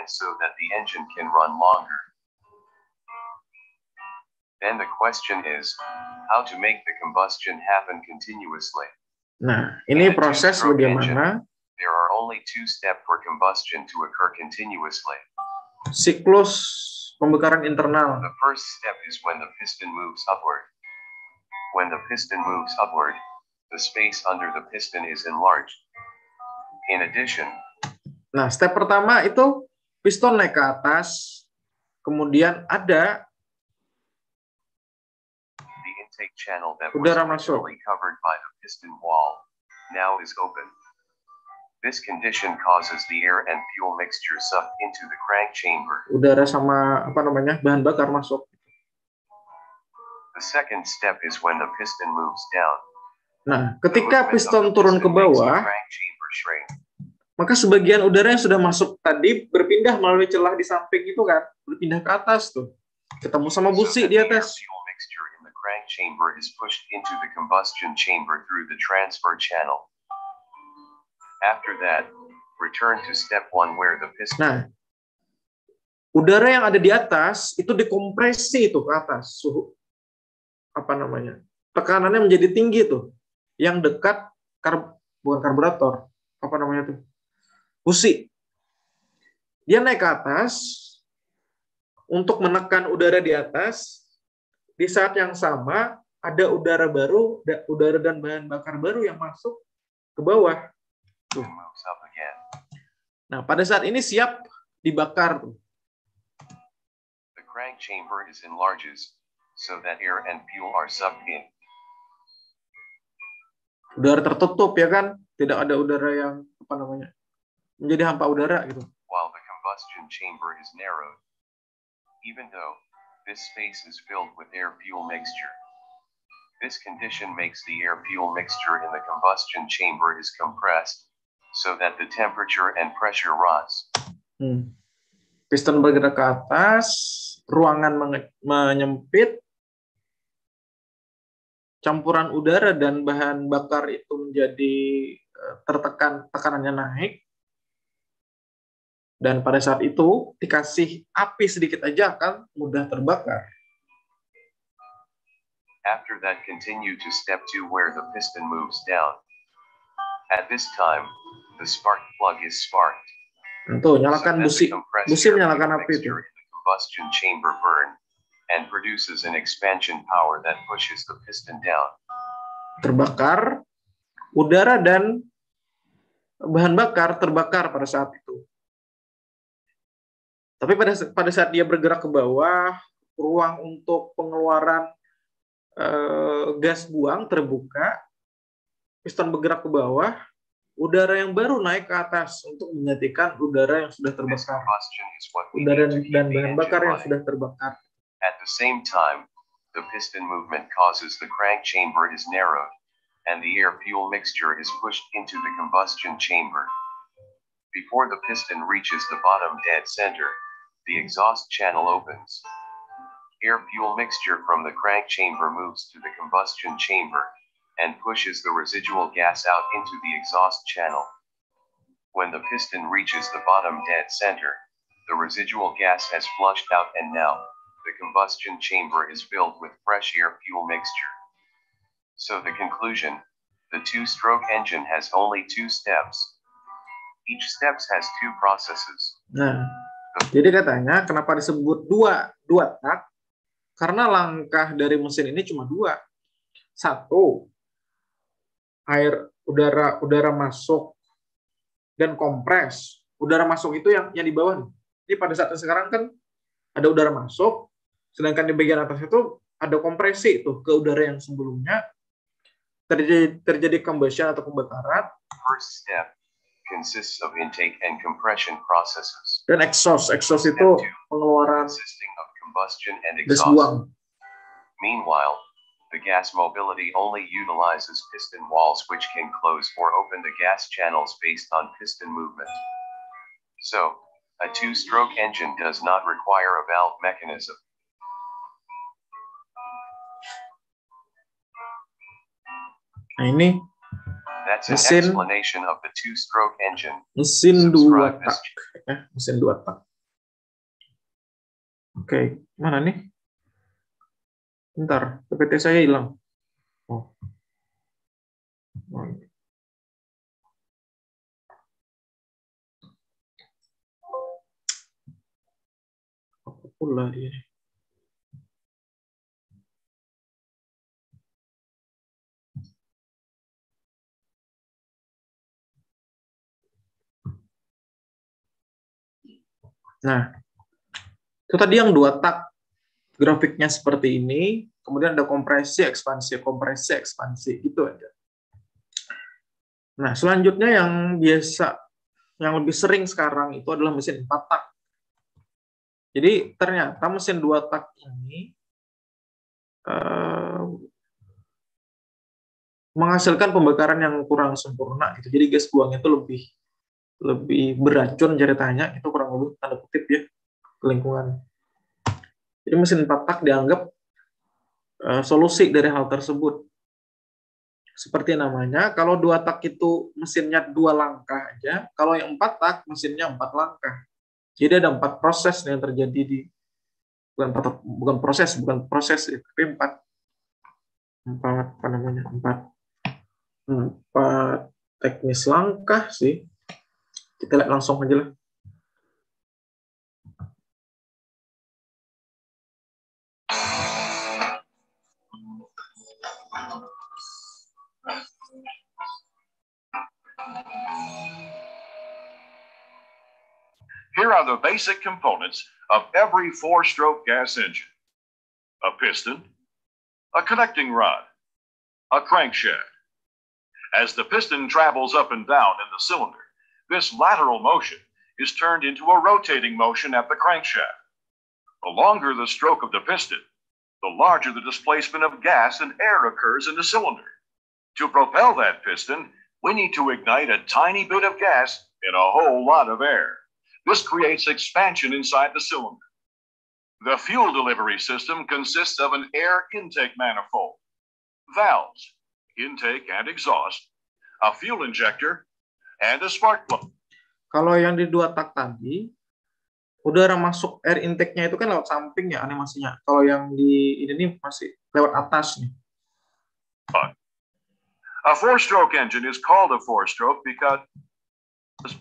Can be done again so that the engine can run longer. Then the question is, how to make the combustion happen continuously. Nah, ini proses bagaimana There are only two steps for combustion to occur continuously. siklus pembakaran internal. The first step is when the piston moves upward. When the piston moves upward, the space under the piston is enlarged. In addition, Nah, step pertama itu piston naik ke atas, kemudian ada Udara masuk. now is open. This condition causes the air and fuel mixture sucked into the crank chamber. udara sama apa namanya bahan bakar masuk. The second step is when the piston moves down. Nah, ketika piston turun ke bawah. Maka sebagian udara yang sudah masuk tadi berpindah melalui celah di samping itu kan, berpindah ke atas tuh. Ketemu sama busi di atas. crank chamber is pushed into the combustion chamber through the transfer channel. After that, return to step 1 where the piston Nah, udara yang ada di atas itu dikompresi itu ke atas suhu apa namanya tekanannya menjadi tinggi tuh yang dekat kar bukan karburator apa namanya tuh busi dia naik ke atas untuk menekan udara di atas. Di saat yang sama ada udara baru da- udara dan bahan bakar baru yang masuk ke bawah. Nah pada saat ini siap dibakar The crank chamber is enlarges so that air and fuel are sucked in. udara tertutup ya kan? Tidak ada udara yang apa namanya menjadi hampa udara gitu while the combustion chamber is narrowed. Even though this space is filled with air fuel mixture. This condition makes the air fuel mixture in the combustion chamber is compressed so that the temperature and pressure rise. Hmm. piston bergerak ke atas ruangan menyempit campuran udara dan bahan bakar itu menjadi eh, tertekan tekanannya naik dan pada saat itu dikasih api sedikit aja akan mudah terbakar After that continue to step 2 where the piston moves down. At this time, the spark plug is sparked. Tentu, nyalakan busi busi menyalakan api itu. combustion chamber burn and produces an expansion power that pushes the piston down. terbakar, udara dan bahan bakar terbakar pada saat itu. Tapi pada pada saat dia bergerak ke bawah, ruang untuk pengeluaran eh, gas buang terbuka, piston bergerak ke bawah, udara yang baru naik ke atas untuk menyatikan udara yang sudah terbakar, udara dan bahan bakar yang sudah terbakar. At the same time, the piston movement causes the crank chamber is narrowed, and the air fuel mixture is pushed into the combustion chamber. Before the piston reaches the bottom dead center, the exhaust channel opens. Air fuel mixture from the crank chamber moves to the combustion chamber and pushes the residual gas out into the exhaust channel. When the piston reaches the bottom dead center, the residual gas has flushed out and now, the combustion chamber is filled with fresh air fuel mixture. So the conclusion, the two-stroke engine has only two steps. Each steps has two processes. Nah, jadi katanya kenapa disebut dua dua tak? Karena langkah dari mesin ini cuma dua. Satu, air udara udara masuk dan kompres. Udara masuk itu yang yang di bawah nih. Jadi pada saat sekarang kan ada udara masuk, sedangkan di bagian atas itu ada kompresi itu ke udara yang sebelumnya terjadi terjadi combustion atau pembakaran consists of intake and compression processes, dan exhaust. Exhaust itu pengeluaran consisting of combustion and exhaust. buang. Meanwhile, the gas mobility only utilizes piston walls which can close or open the gas channels based on piston movement. So, a two-stroke engine does not require a valve mechanism. Nah ini That's an Mesin- explanation of the two-stroke engine. mesin dua tak. Eh, mesin dua tak. Oke, mana nih? Bentar, PPT saya hilang. Oh. Oh. Apa pula dia? Nah, itu tadi yang dua tak grafiknya seperti ini, kemudian ada kompresi, ekspansi, kompresi, ekspansi, itu aja. Nah, selanjutnya yang biasa, yang lebih sering sekarang itu adalah mesin empat tak. Jadi ternyata mesin dua tak ini eh, menghasilkan pembakaran yang kurang sempurna gitu. Jadi gas buangnya itu lebih lebih beracun ceritanya itu kurang lebih tanda kutip ya ke lingkungan. Jadi mesin empat tak dianggap uh, solusi dari hal tersebut. Seperti namanya, kalau dua tak itu mesinnya dua langkah aja, kalau yang empat tak mesinnya empat langkah. Jadi ada empat proses yang terjadi di bukan bukan proses bukan proses tapi empat empat apa namanya empat empat teknis langkah sih kita langsung aja lah. Here are the basic components of every four-stroke gas engine. A piston, a connecting rod, a crankshaft. As the piston travels up and down in the cylinder, this lateral motion is turned into a rotating motion at the crankshaft. The longer the stroke of the piston, the larger the displacement of gas and air occurs in the cylinder. To propel that piston, we need to ignite a tiny bit of gas in a whole lot of air. This creates expansion inside the cylinder. The fuel delivery system consists of an air intake manifold, valves, intake and exhaust, a fuel injector, and a spark plug. Kalau yang di dua tak tadi, udara masuk air intake-nya itu kan lewat samping ya animasinya. Kalau yang di ini masih lewat atas nih. A four-stroke engine is called a four-stroke because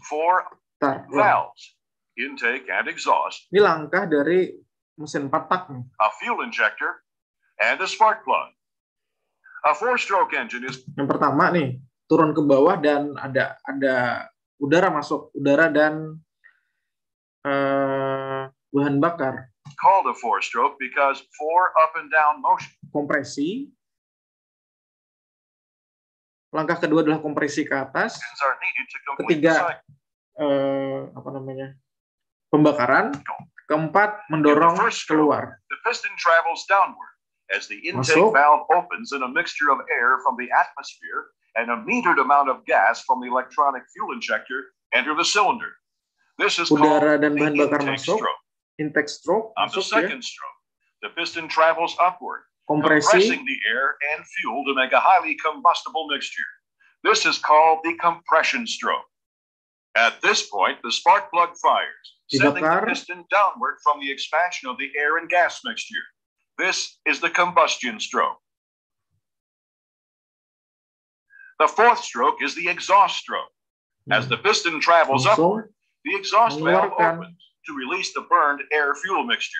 four Bentar, ya. valves, intake and exhaust, Ini langkah dari mesin empat tak nih. a fuel injector, and a spark plug. A four-stroke engine is Yang pertama nih, turun ke bawah dan ada ada udara masuk, udara dan eh, bahan bakar. called a four-stroke because four up and down motion Kompresi. Langkah kedua adalah kompresi ke atas. Ketiga. eh, apa namanya? Pembakaran. Keempat, mendorong keluar. The piston travels downward as the intake Masuk. valve opens in a mixture of air from the atmosphere and a metered amount of gas from the electronic fuel injector enter the cylinder. This is called Udara dan the intake masuk. stroke. Intake stroke On the masuk ya. second stroke, the piston travels upward, Kompresi. compressing the air and fuel to make a highly combustible mixture. This is called the compression stroke. At this point, the spark plug fires, sending the piston downward from the expansion of the air and gas mixture. This is the combustion stroke. The fourth stroke is the exhaust stroke. As the piston travels upward, the exhaust valve opens to release the burned air fuel mixture.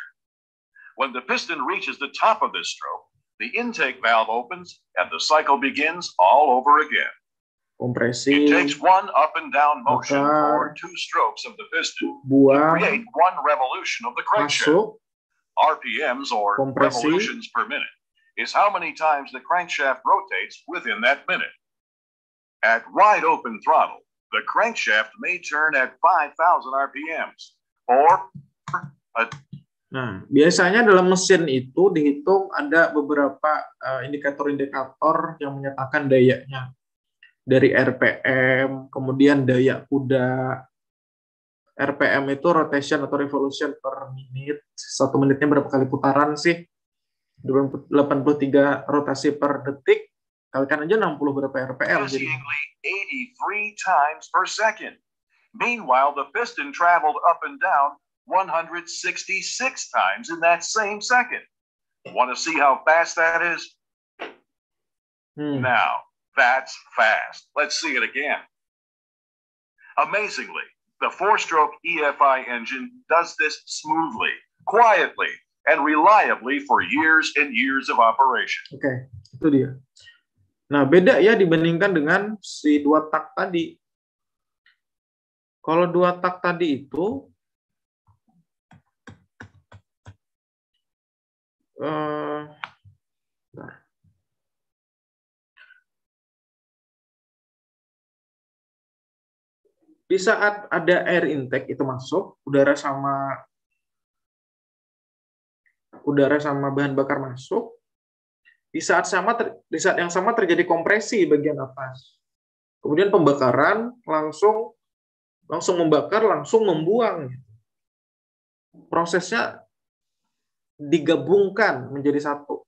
When the piston reaches the top of this stroke, the intake valve opens and the cycle begins all over again. It takes one up and down motion or two strokes of the piston to create one revolution of the crankshaft. RPMs or revolutions per minute is how many times the crankshaft rotates within that minute. At wide open throttle, the crankshaft may turn at 5,000 RPMs or Nah, biasanya dalam mesin itu dihitung ada beberapa eh, indikator-indikator yang menyatakan dayanya. Dari RPM, kemudian daya kuda. RPM itu rotation atau revolution per menit. Satu menitnya berapa kali putaran sih? 83 rotasi per detik. Kalikan aja 60 berapa RPM. Jadi 83 times per second. Meanwhile, the piston traveled up and down 166 times in that same second. Want to see how fast that is? hmm, Now, that's fast. Let's see it again. Amazingly, the four stroke EFI engine does this smoothly, quietly, and reliably for years and years of operation. Okay, itu dia. Nah, beda ya dibandingkan dengan si dua tak tadi. Kalau dua tak tadi itu eh, di saat ada air intake itu masuk, udara sama udara sama bahan bakar masuk, di saat sama di saat yang sama terjadi kompresi bagian atas. Kemudian pembakaran langsung langsung membakar, langsung membuang. Prosesnya digabungkan menjadi satu.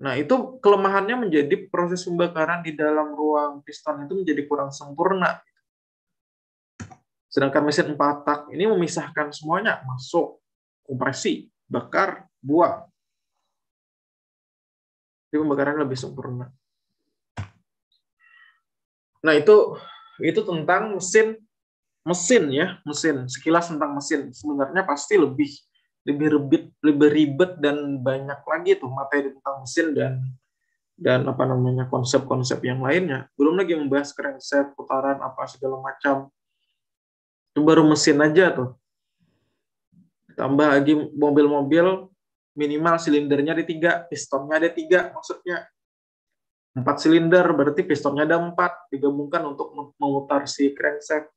Nah, itu kelemahannya menjadi proses pembakaran di dalam ruang piston itu menjadi kurang sempurna. Sedangkan mesin empat tak ini memisahkan semuanya, masuk, kompresi, bakar, buang. Jadi pembakaran lebih sempurna. Nah, itu itu tentang mesin mesin ya, mesin. Sekilas tentang mesin. Sebenarnya pasti lebih lebih ribet lebih ribet dan banyak lagi tuh materi tentang mesin dan dan apa namanya konsep-konsep yang lainnya belum lagi membahas crankshaft putaran apa segala macam itu baru mesin aja tuh tambah lagi mobil-mobil minimal silindernya ada tiga pistonnya ada tiga maksudnya empat silinder berarti pistonnya ada empat digabungkan untuk memutar si crankshaft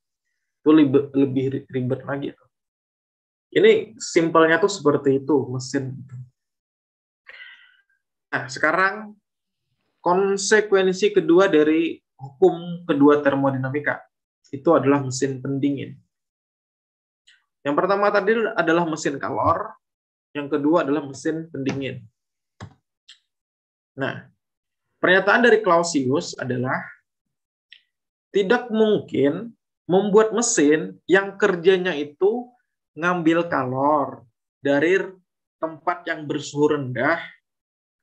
itu lebih, lebih ribet lagi ini simpelnya tuh seperti itu mesin. Nah, sekarang konsekuensi kedua dari hukum kedua termodinamika itu adalah mesin pendingin. Yang pertama tadi adalah mesin kalor, yang kedua adalah mesin pendingin. Nah, pernyataan dari Clausius adalah tidak mungkin membuat mesin yang kerjanya itu ngambil kalor dari tempat yang bersuhu rendah,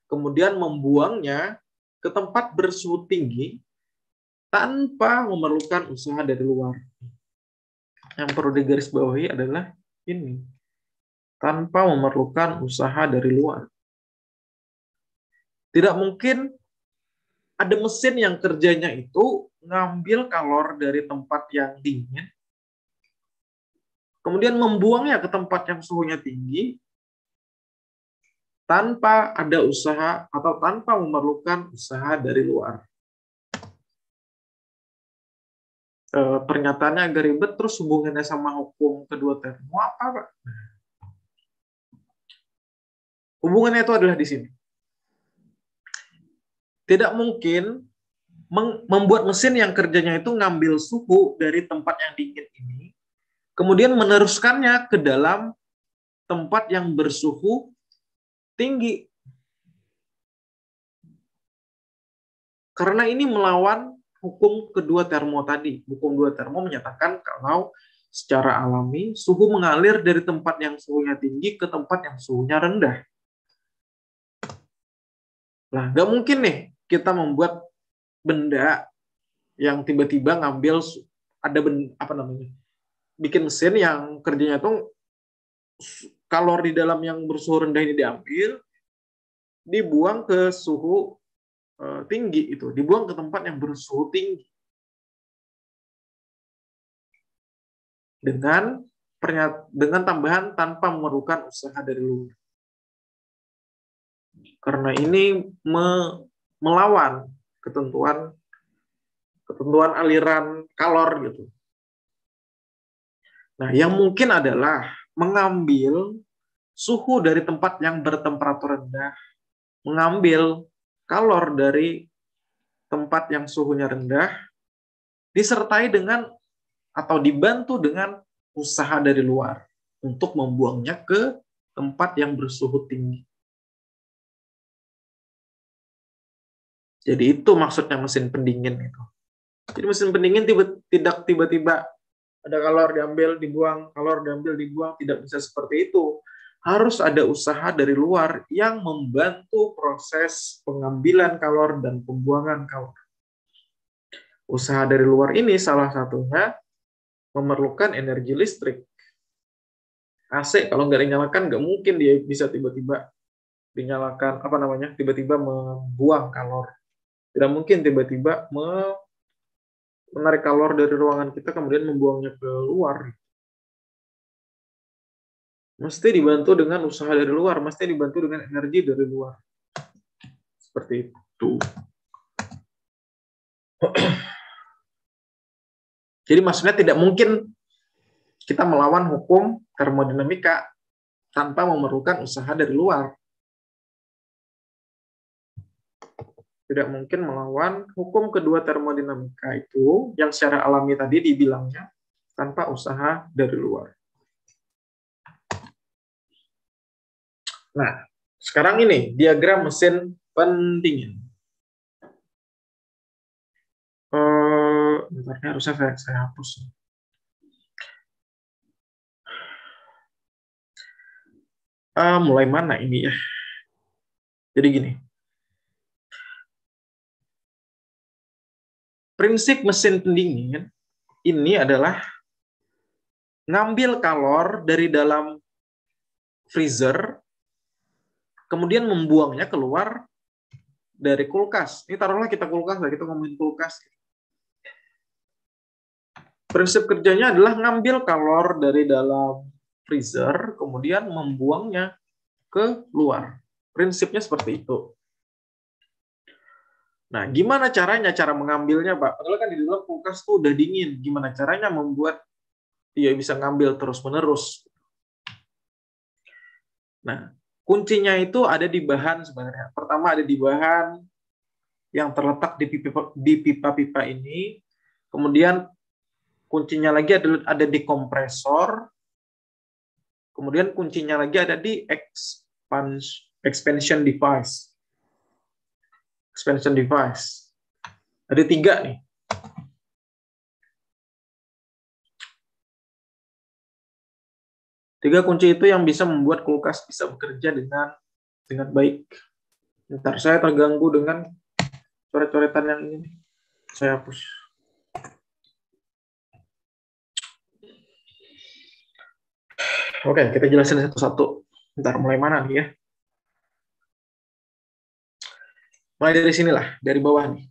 kemudian membuangnya ke tempat bersuhu tinggi tanpa memerlukan usaha dari luar. Yang perlu digarisbawahi adalah ini, tanpa memerlukan usaha dari luar. Tidak mungkin ada mesin yang kerjanya itu ngambil kalor dari tempat yang dingin, kemudian membuangnya ke tempat yang suhunya tinggi tanpa ada usaha atau tanpa memerlukan usaha dari luar. E, pernyataannya agak ribet, terus hubungannya sama hukum kedua termo apa, Pak? Hubungannya itu adalah di sini. Tidak mungkin membuat mesin yang kerjanya itu ngambil suhu dari tempat yang dingin ini kemudian meneruskannya ke dalam tempat yang bersuhu tinggi. Karena ini melawan hukum kedua termo tadi. Hukum dua termo menyatakan kalau secara alami suhu mengalir dari tempat yang suhunya tinggi ke tempat yang suhunya rendah. Nah, nggak mungkin nih kita membuat benda yang tiba-tiba ngambil ada benda, apa namanya bikin mesin yang kerjanya tuh kalor di dalam yang bersuhu rendah ini diambil, dibuang ke suhu uh, tinggi itu, dibuang ke tempat yang bersuhu tinggi. Dengan dengan tambahan tanpa memerlukan usaha dari luar. Karena ini me, melawan ketentuan ketentuan aliran kalor gitu. Nah, yang mungkin adalah mengambil suhu dari tempat yang bertemperatur rendah, mengambil kalor dari tempat yang suhunya rendah, disertai dengan atau dibantu dengan usaha dari luar untuk membuangnya ke tempat yang bersuhu tinggi. Jadi itu maksudnya mesin pendingin itu. Jadi mesin pendingin tiba, tidak tiba-tiba ada kalor diambil, dibuang, kalor diambil, dibuang, tidak bisa seperti itu. Harus ada usaha dari luar yang membantu proses pengambilan kalor dan pembuangan kalor. Usaha dari luar ini salah satunya memerlukan energi listrik. AC kalau nggak dinyalakan nggak mungkin dia bisa tiba-tiba dinyalakan apa namanya tiba-tiba membuang kalor. Tidak mungkin tiba-tiba menarik kalor dari ruangan kita kemudian membuangnya ke luar. Mesti dibantu dengan usaha dari luar, mesti dibantu dengan energi dari luar. Seperti itu. Jadi maksudnya tidak mungkin kita melawan hukum termodinamika tanpa memerlukan usaha dari luar. Tidak mungkin melawan hukum kedua termodinamika itu yang secara alami tadi dibilangnya tanpa usaha dari luar. Nah, sekarang ini diagram mesin pendingin. Uh, bentar, harusnya saya, saya hapus. Uh, mulai mana ini ya? Jadi gini. Prinsip mesin pendingin ini adalah ngambil kalor dari dalam freezer, kemudian membuangnya keluar dari kulkas. Ini taruhlah kita kulkas, lah kita ngomongin kulkas. Prinsip kerjanya adalah ngambil kalor dari dalam freezer, kemudian membuangnya ke luar. Prinsipnya seperti itu. Nah, gimana caranya cara mengambilnya, Pak? Padahal kan di dalam kulkas tuh udah dingin. Gimana caranya membuat dia bisa ngambil terus-menerus? Nah, kuncinya itu ada di bahan sebenarnya. Pertama ada di bahan yang terletak di pipa-pipa ini. Kemudian kuncinya lagi ada, ada di kompresor. Kemudian kuncinya lagi ada di expansion device expansion device. Ada tiga nih. Tiga kunci itu yang bisa membuat kulkas bisa bekerja dengan dengan baik. Ntar saya terganggu dengan coret-coretan yang ini. Saya hapus. Oke, kita jelasin satu-satu. Ntar mulai mana nih ya? Mulai dari sinilah, dari bawah nih.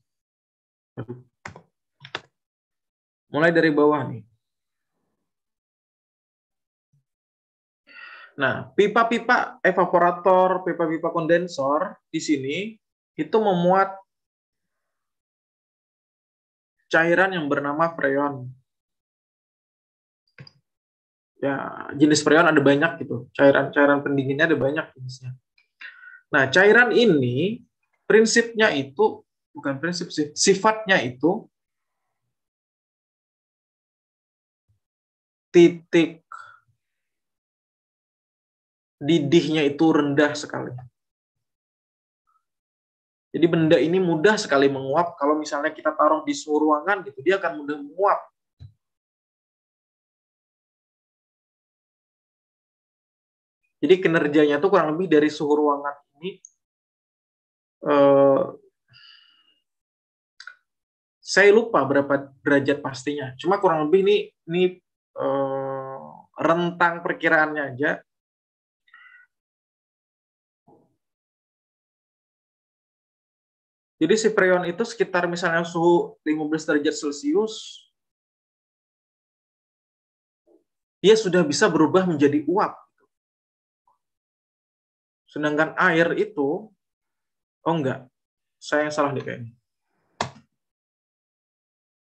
Mulai dari bawah nih. Nah, pipa-pipa evaporator, pipa-pipa kondensor di sini itu memuat cairan yang bernama freon. Ya, jenis freon ada banyak gitu. Cairan-cairan pendinginnya ada banyak jenisnya. Nah, cairan ini prinsipnya itu bukan prinsip sih, sifatnya itu titik didihnya itu rendah sekali. Jadi benda ini mudah sekali menguap kalau misalnya kita taruh di suhu ruangan gitu, dia akan mudah menguap. Jadi kinerjanya itu kurang lebih dari suhu ruangan ini Eh, saya lupa berapa derajat pastinya. Cuma kurang lebih ini ini uh, rentang perkiraannya aja. Jadi si freon itu sekitar misalnya suhu 15 derajat Celcius, dia sudah bisa berubah menjadi uap. Sedangkan air itu Oh enggak, saya yang salah nih kayaknya.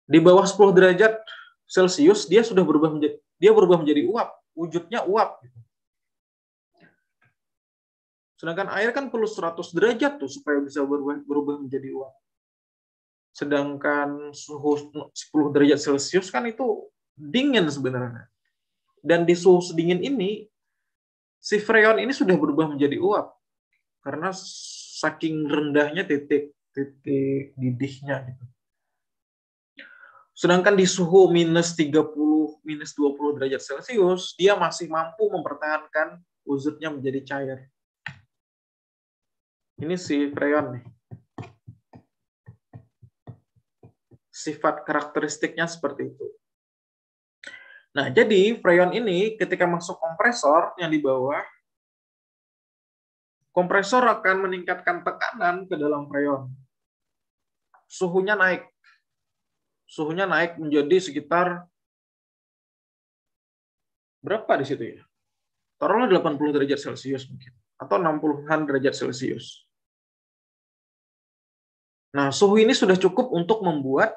Di bawah 10 derajat Celcius dia sudah berubah menjadi dia berubah menjadi uap, wujudnya uap. Sedangkan air kan perlu 100 derajat tuh supaya bisa berubah, berubah menjadi uap. Sedangkan suhu 10 derajat Celcius kan itu dingin sebenarnya. Dan di suhu sedingin ini si freon ini sudah berubah menjadi uap karena saking rendahnya titik titik didihnya gitu. Sedangkan di suhu minus 30, minus 20 derajat Celcius, dia masih mampu mempertahankan wujudnya menjadi cair. Ini si freon nih. Sifat karakteristiknya seperti itu. Nah, jadi freon ini ketika masuk kompresor yang di bawah, kompresor akan meningkatkan tekanan ke dalam freon. Suhunya naik. Suhunya naik menjadi sekitar berapa di situ ya? Taruhlah 80 derajat Celcius mungkin atau 60-an derajat Celcius. Nah, suhu ini sudah cukup untuk membuat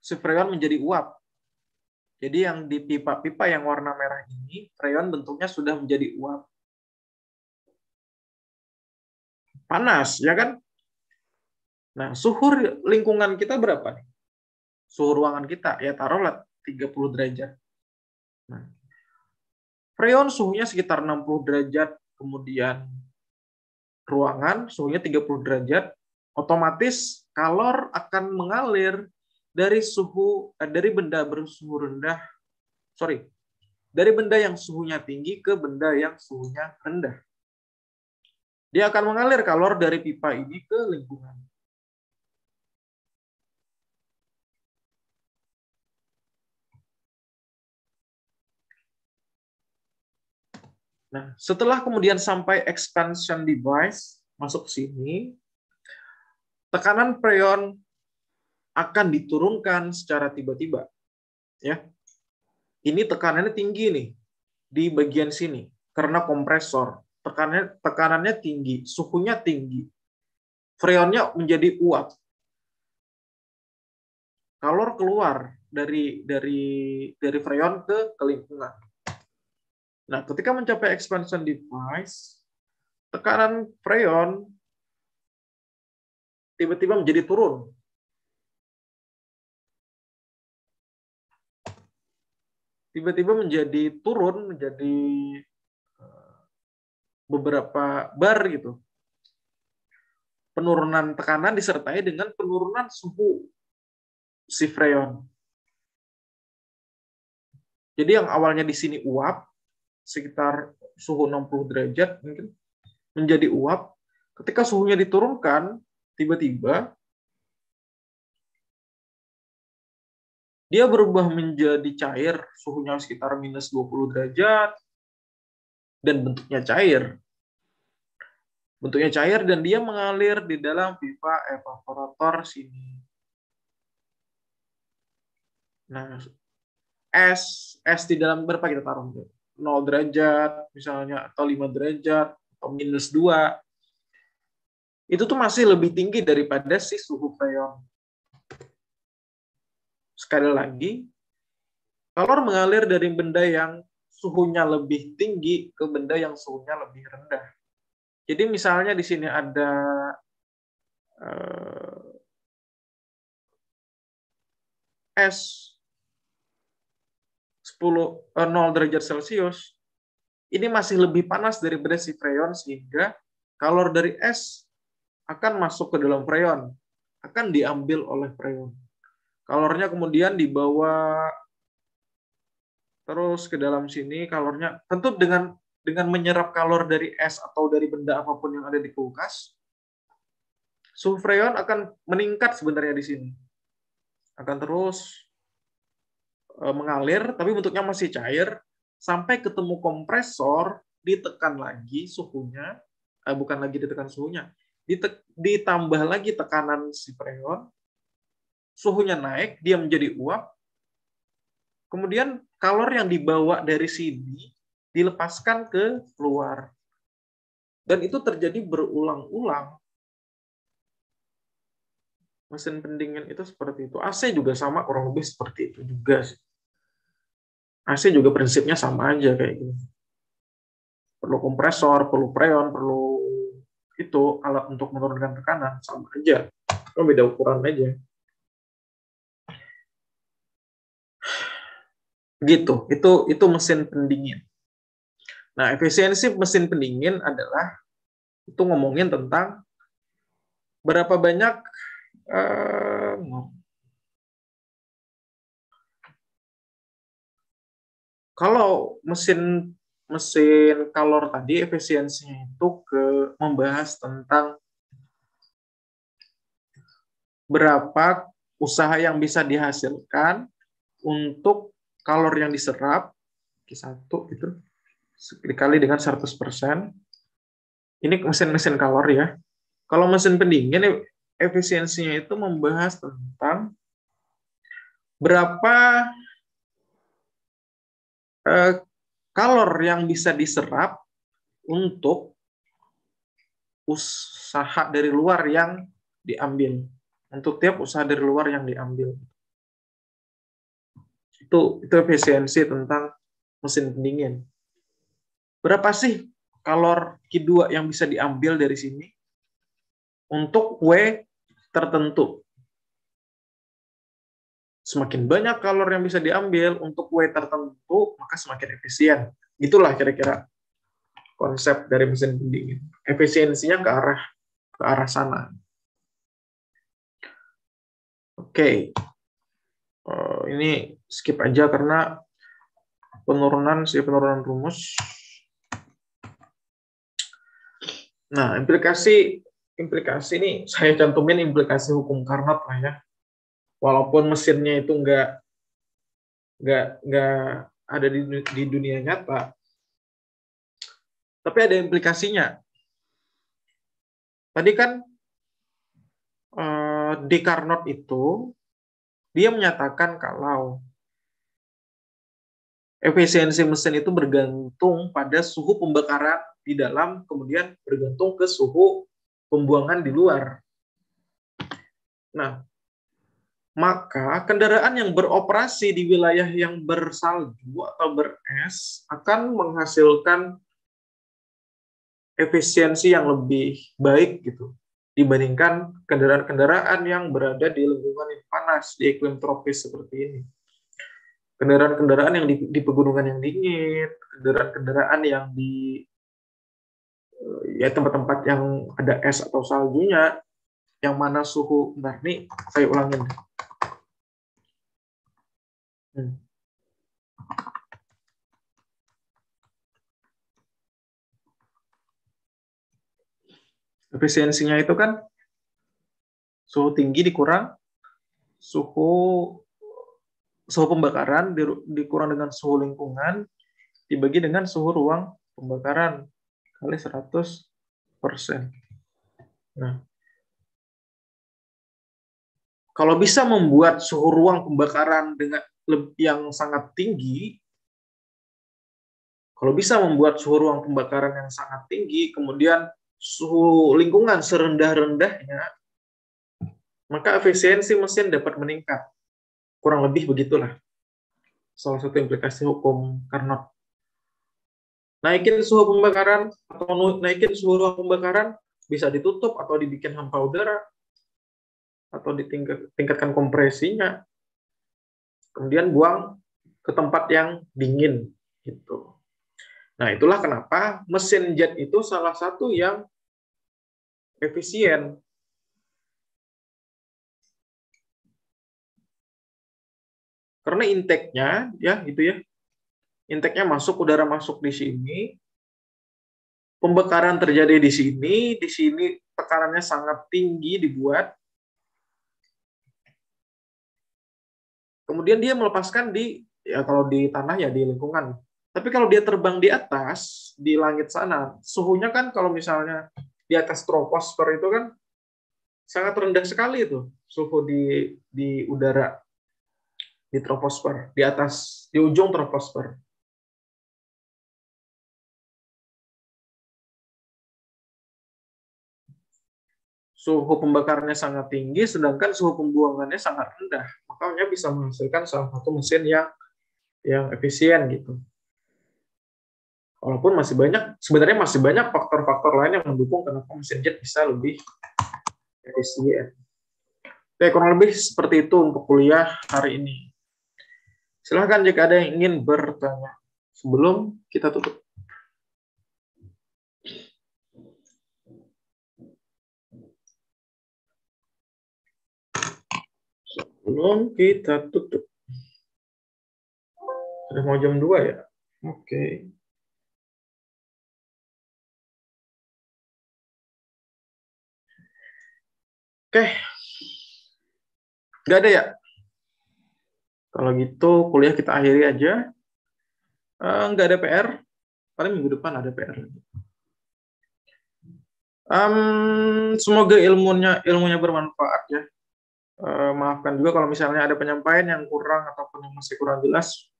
si freon menjadi uap. Jadi yang di pipa-pipa yang warna merah ini, freon bentuknya sudah menjadi uap. Panas, ya kan? Nah, suhu lingkungan kita berapa nih? Suhu ruangan kita, ya taruhlah 30 derajat. Nah, freon suhunya sekitar 60 derajat, kemudian ruangan suhunya 30 derajat, otomatis kalor akan mengalir dari suhu eh, dari benda bersuhu rendah, sorry, dari benda yang suhunya tinggi ke benda yang suhunya rendah. Dia akan mengalir kalor dari pipa ini ke lingkungan. Nah, setelah kemudian sampai expansion device masuk sini, tekanan freon akan diturunkan secara tiba-tiba. Ya. Ini tekanannya tinggi nih di bagian sini karena kompresor. Tekanannya tekanannya tinggi, suhunya tinggi. Freonnya menjadi uap. Kalor keluar dari dari dari freon ke, ke lingkungan. Nah, ketika mencapai expansion device, tekanan freon tiba-tiba menjadi turun. Tiba-tiba menjadi turun menjadi beberapa bar gitu. Penurunan tekanan disertai dengan penurunan suhu si freon. Jadi yang awalnya di sini uap, sekitar suhu 60 derajat mungkin menjadi uap. Ketika suhunya diturunkan, tiba-tiba dia berubah menjadi cair, suhunya sekitar minus 20 derajat, dan bentuknya cair. Bentuknya cair dan dia mengalir di dalam pipa evaporator sini. Nah, es es di dalam berapa kita taruh? 0 derajat misalnya atau 5 derajat atau minus 2 itu tuh masih lebih tinggi daripada si suhu freon. Sekali lagi, kalor mengalir dari benda yang suhunya lebih tinggi ke benda yang suhunya lebih rendah. Jadi misalnya di sini ada eh, es 10 0 eh, derajat Celcius ini masih lebih panas daripada si freon sehingga kalor dari es akan masuk ke dalam freon, akan diambil oleh freon. Kalornya kemudian dibawa terus ke dalam sini, kalornya tentu dengan dengan menyerap kalor dari es atau dari benda apa pun yang ada di kulkas, suhu freon akan meningkat sebenarnya di sini. Akan terus Eh, mengalir, tapi bentuknya masih cair, sampai ketemu kompresor, ditekan lagi suhunya, eh, bukan lagi ditekan suhunya, ditambah lagi tekanan si freon, suhunya naik, dia menjadi uap, kemudian kalor yang dibawa dari sini dilepaskan ke luar. Dan itu terjadi berulang-ulang. Mesin pendingin itu seperti itu. AC juga sama, kurang lebih seperti itu juga. AC juga prinsipnya sama aja kayak gitu. Perlu kompresor, perlu preon, perlu itu alat untuk menurunkan tekanan sama aja. Cuma beda ukuran aja. Gitu. Itu itu mesin pendingin. Nah, efisiensi mesin pendingin adalah itu ngomongin tentang berapa banyak uh, Kalau mesin mesin kalor tadi efisiensinya itu ke membahas tentang berapa usaha yang bisa dihasilkan untuk kalor yang diserap Q1 itu dikali dengan 100%. Ini mesin-mesin kalor ya. Kalau mesin pendingin efisiensinya itu membahas tentang berapa Eh, kalor yang bisa diserap untuk usaha dari luar yang diambil untuk tiap usaha dari luar yang diambil itu itu efisiensi tentang mesin pendingin berapa sih kalor Q2 yang bisa diambil dari sini untuk W tertentu. Semakin banyak kalor yang bisa diambil untuk W tertentu, maka semakin efisien. Itulah kira-kira konsep dari mesin pendingin. Efisiensinya ke arah ke arah sana. Oke. Okay. Uh, ini skip aja karena penurunan si penurunan rumus. Nah, implikasi implikasi ini saya cantumin implikasi hukum Carnot lah ya. Walaupun mesinnya itu enggak enggak enggak ada di, di dunia nyata, tapi ada implikasinya. Tadi kan uh, di Carnot itu dia menyatakan kalau efisiensi mesin itu bergantung pada suhu pembakaran di dalam, kemudian bergantung ke suhu pembuangan di luar. Nah, maka kendaraan yang beroperasi di wilayah yang bersalju atau beres akan menghasilkan efisiensi yang lebih baik gitu dibandingkan kendaraan-kendaraan yang berada di lingkungan yang panas di iklim tropis seperti ini. Kendaraan-kendaraan yang di, di pegunungan yang dingin, kendaraan-kendaraan yang di ya tempat-tempat yang ada es atau saljunya, yang mana suhu, bentar nih saya ulangin. Hmm. efisiensinya itu kan suhu tinggi dikurang suhu suhu pembakaran dikurang dengan suhu lingkungan dibagi dengan suhu ruang pembakaran kali 100 persen. Nah, kalau bisa membuat suhu ruang pembakaran dengan yang sangat tinggi, kalau bisa membuat suhu ruang pembakaran yang sangat tinggi, kemudian suhu lingkungan serendah-rendahnya, maka efisiensi mesin dapat meningkat. Kurang lebih begitulah. Salah satu implikasi hukum Carnot. Naikin suhu pembakaran atau naikin suhu ruang pembakaran bisa ditutup atau dibikin hampa udara atau ditingkatkan kompresinya. Kemudian buang ke tempat yang dingin gitu. Nah, itulah kenapa mesin jet itu salah satu yang efisien. Karena intake-nya ya gitu ya. Intake-nya masuk udara masuk di sini. Pembakaran terjadi di sini, di sini tekanannya sangat tinggi dibuat. Kemudian dia melepaskan di ya kalau di tanah ya di lingkungan. Tapi kalau dia terbang di atas, di langit sana, suhunya kan kalau misalnya di atas troposfer itu kan sangat rendah sekali itu suhu di di udara di troposfer di atas di ujung troposfer suhu pembakarannya sangat tinggi sedangkan suhu pembuangannya sangat rendah makanya bisa menghasilkan salah satu mesin yang yang efisien gitu Walaupun masih banyak, sebenarnya masih banyak faktor-faktor lain yang mendukung kenapa mesin jet bisa lebih efisien. Oke, kurang lebih seperti itu untuk kuliah hari ini. Silahkan jika ada yang ingin bertanya sebelum kita tutup. Sebelum kita tutup. Sudah mau jam 2 ya? Oke. Okay. Oke. Nggak ada ya? Kalau gitu kuliah kita akhiri aja. Uh, ada PR. Paling minggu depan ada PR Um, semoga ilmunya ilmunya bermanfaat ya. Uh, maafkan juga kalau misalnya ada penyampaian yang kurang ataupun yang masih kurang jelas.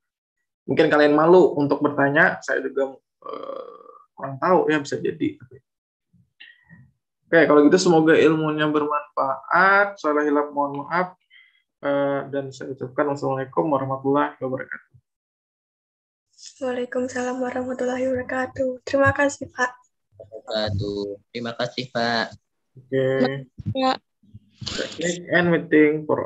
Mungkin kalian malu untuk bertanya. Saya juga uh, kurang tahu ya bisa jadi. Oke, kalau gitu semoga ilmunya bermanfaat. Salah hilap mohon maaf. Eh, dan saya ucapkan wassalamualaikum warahmatullahi wabarakatuh. Waalaikumsalam warahmatullahi wabarakatuh. Terima kasih, Pak. Wabarakatuh. Terima kasih, Pak. Oke. Ya. Technique and meeting for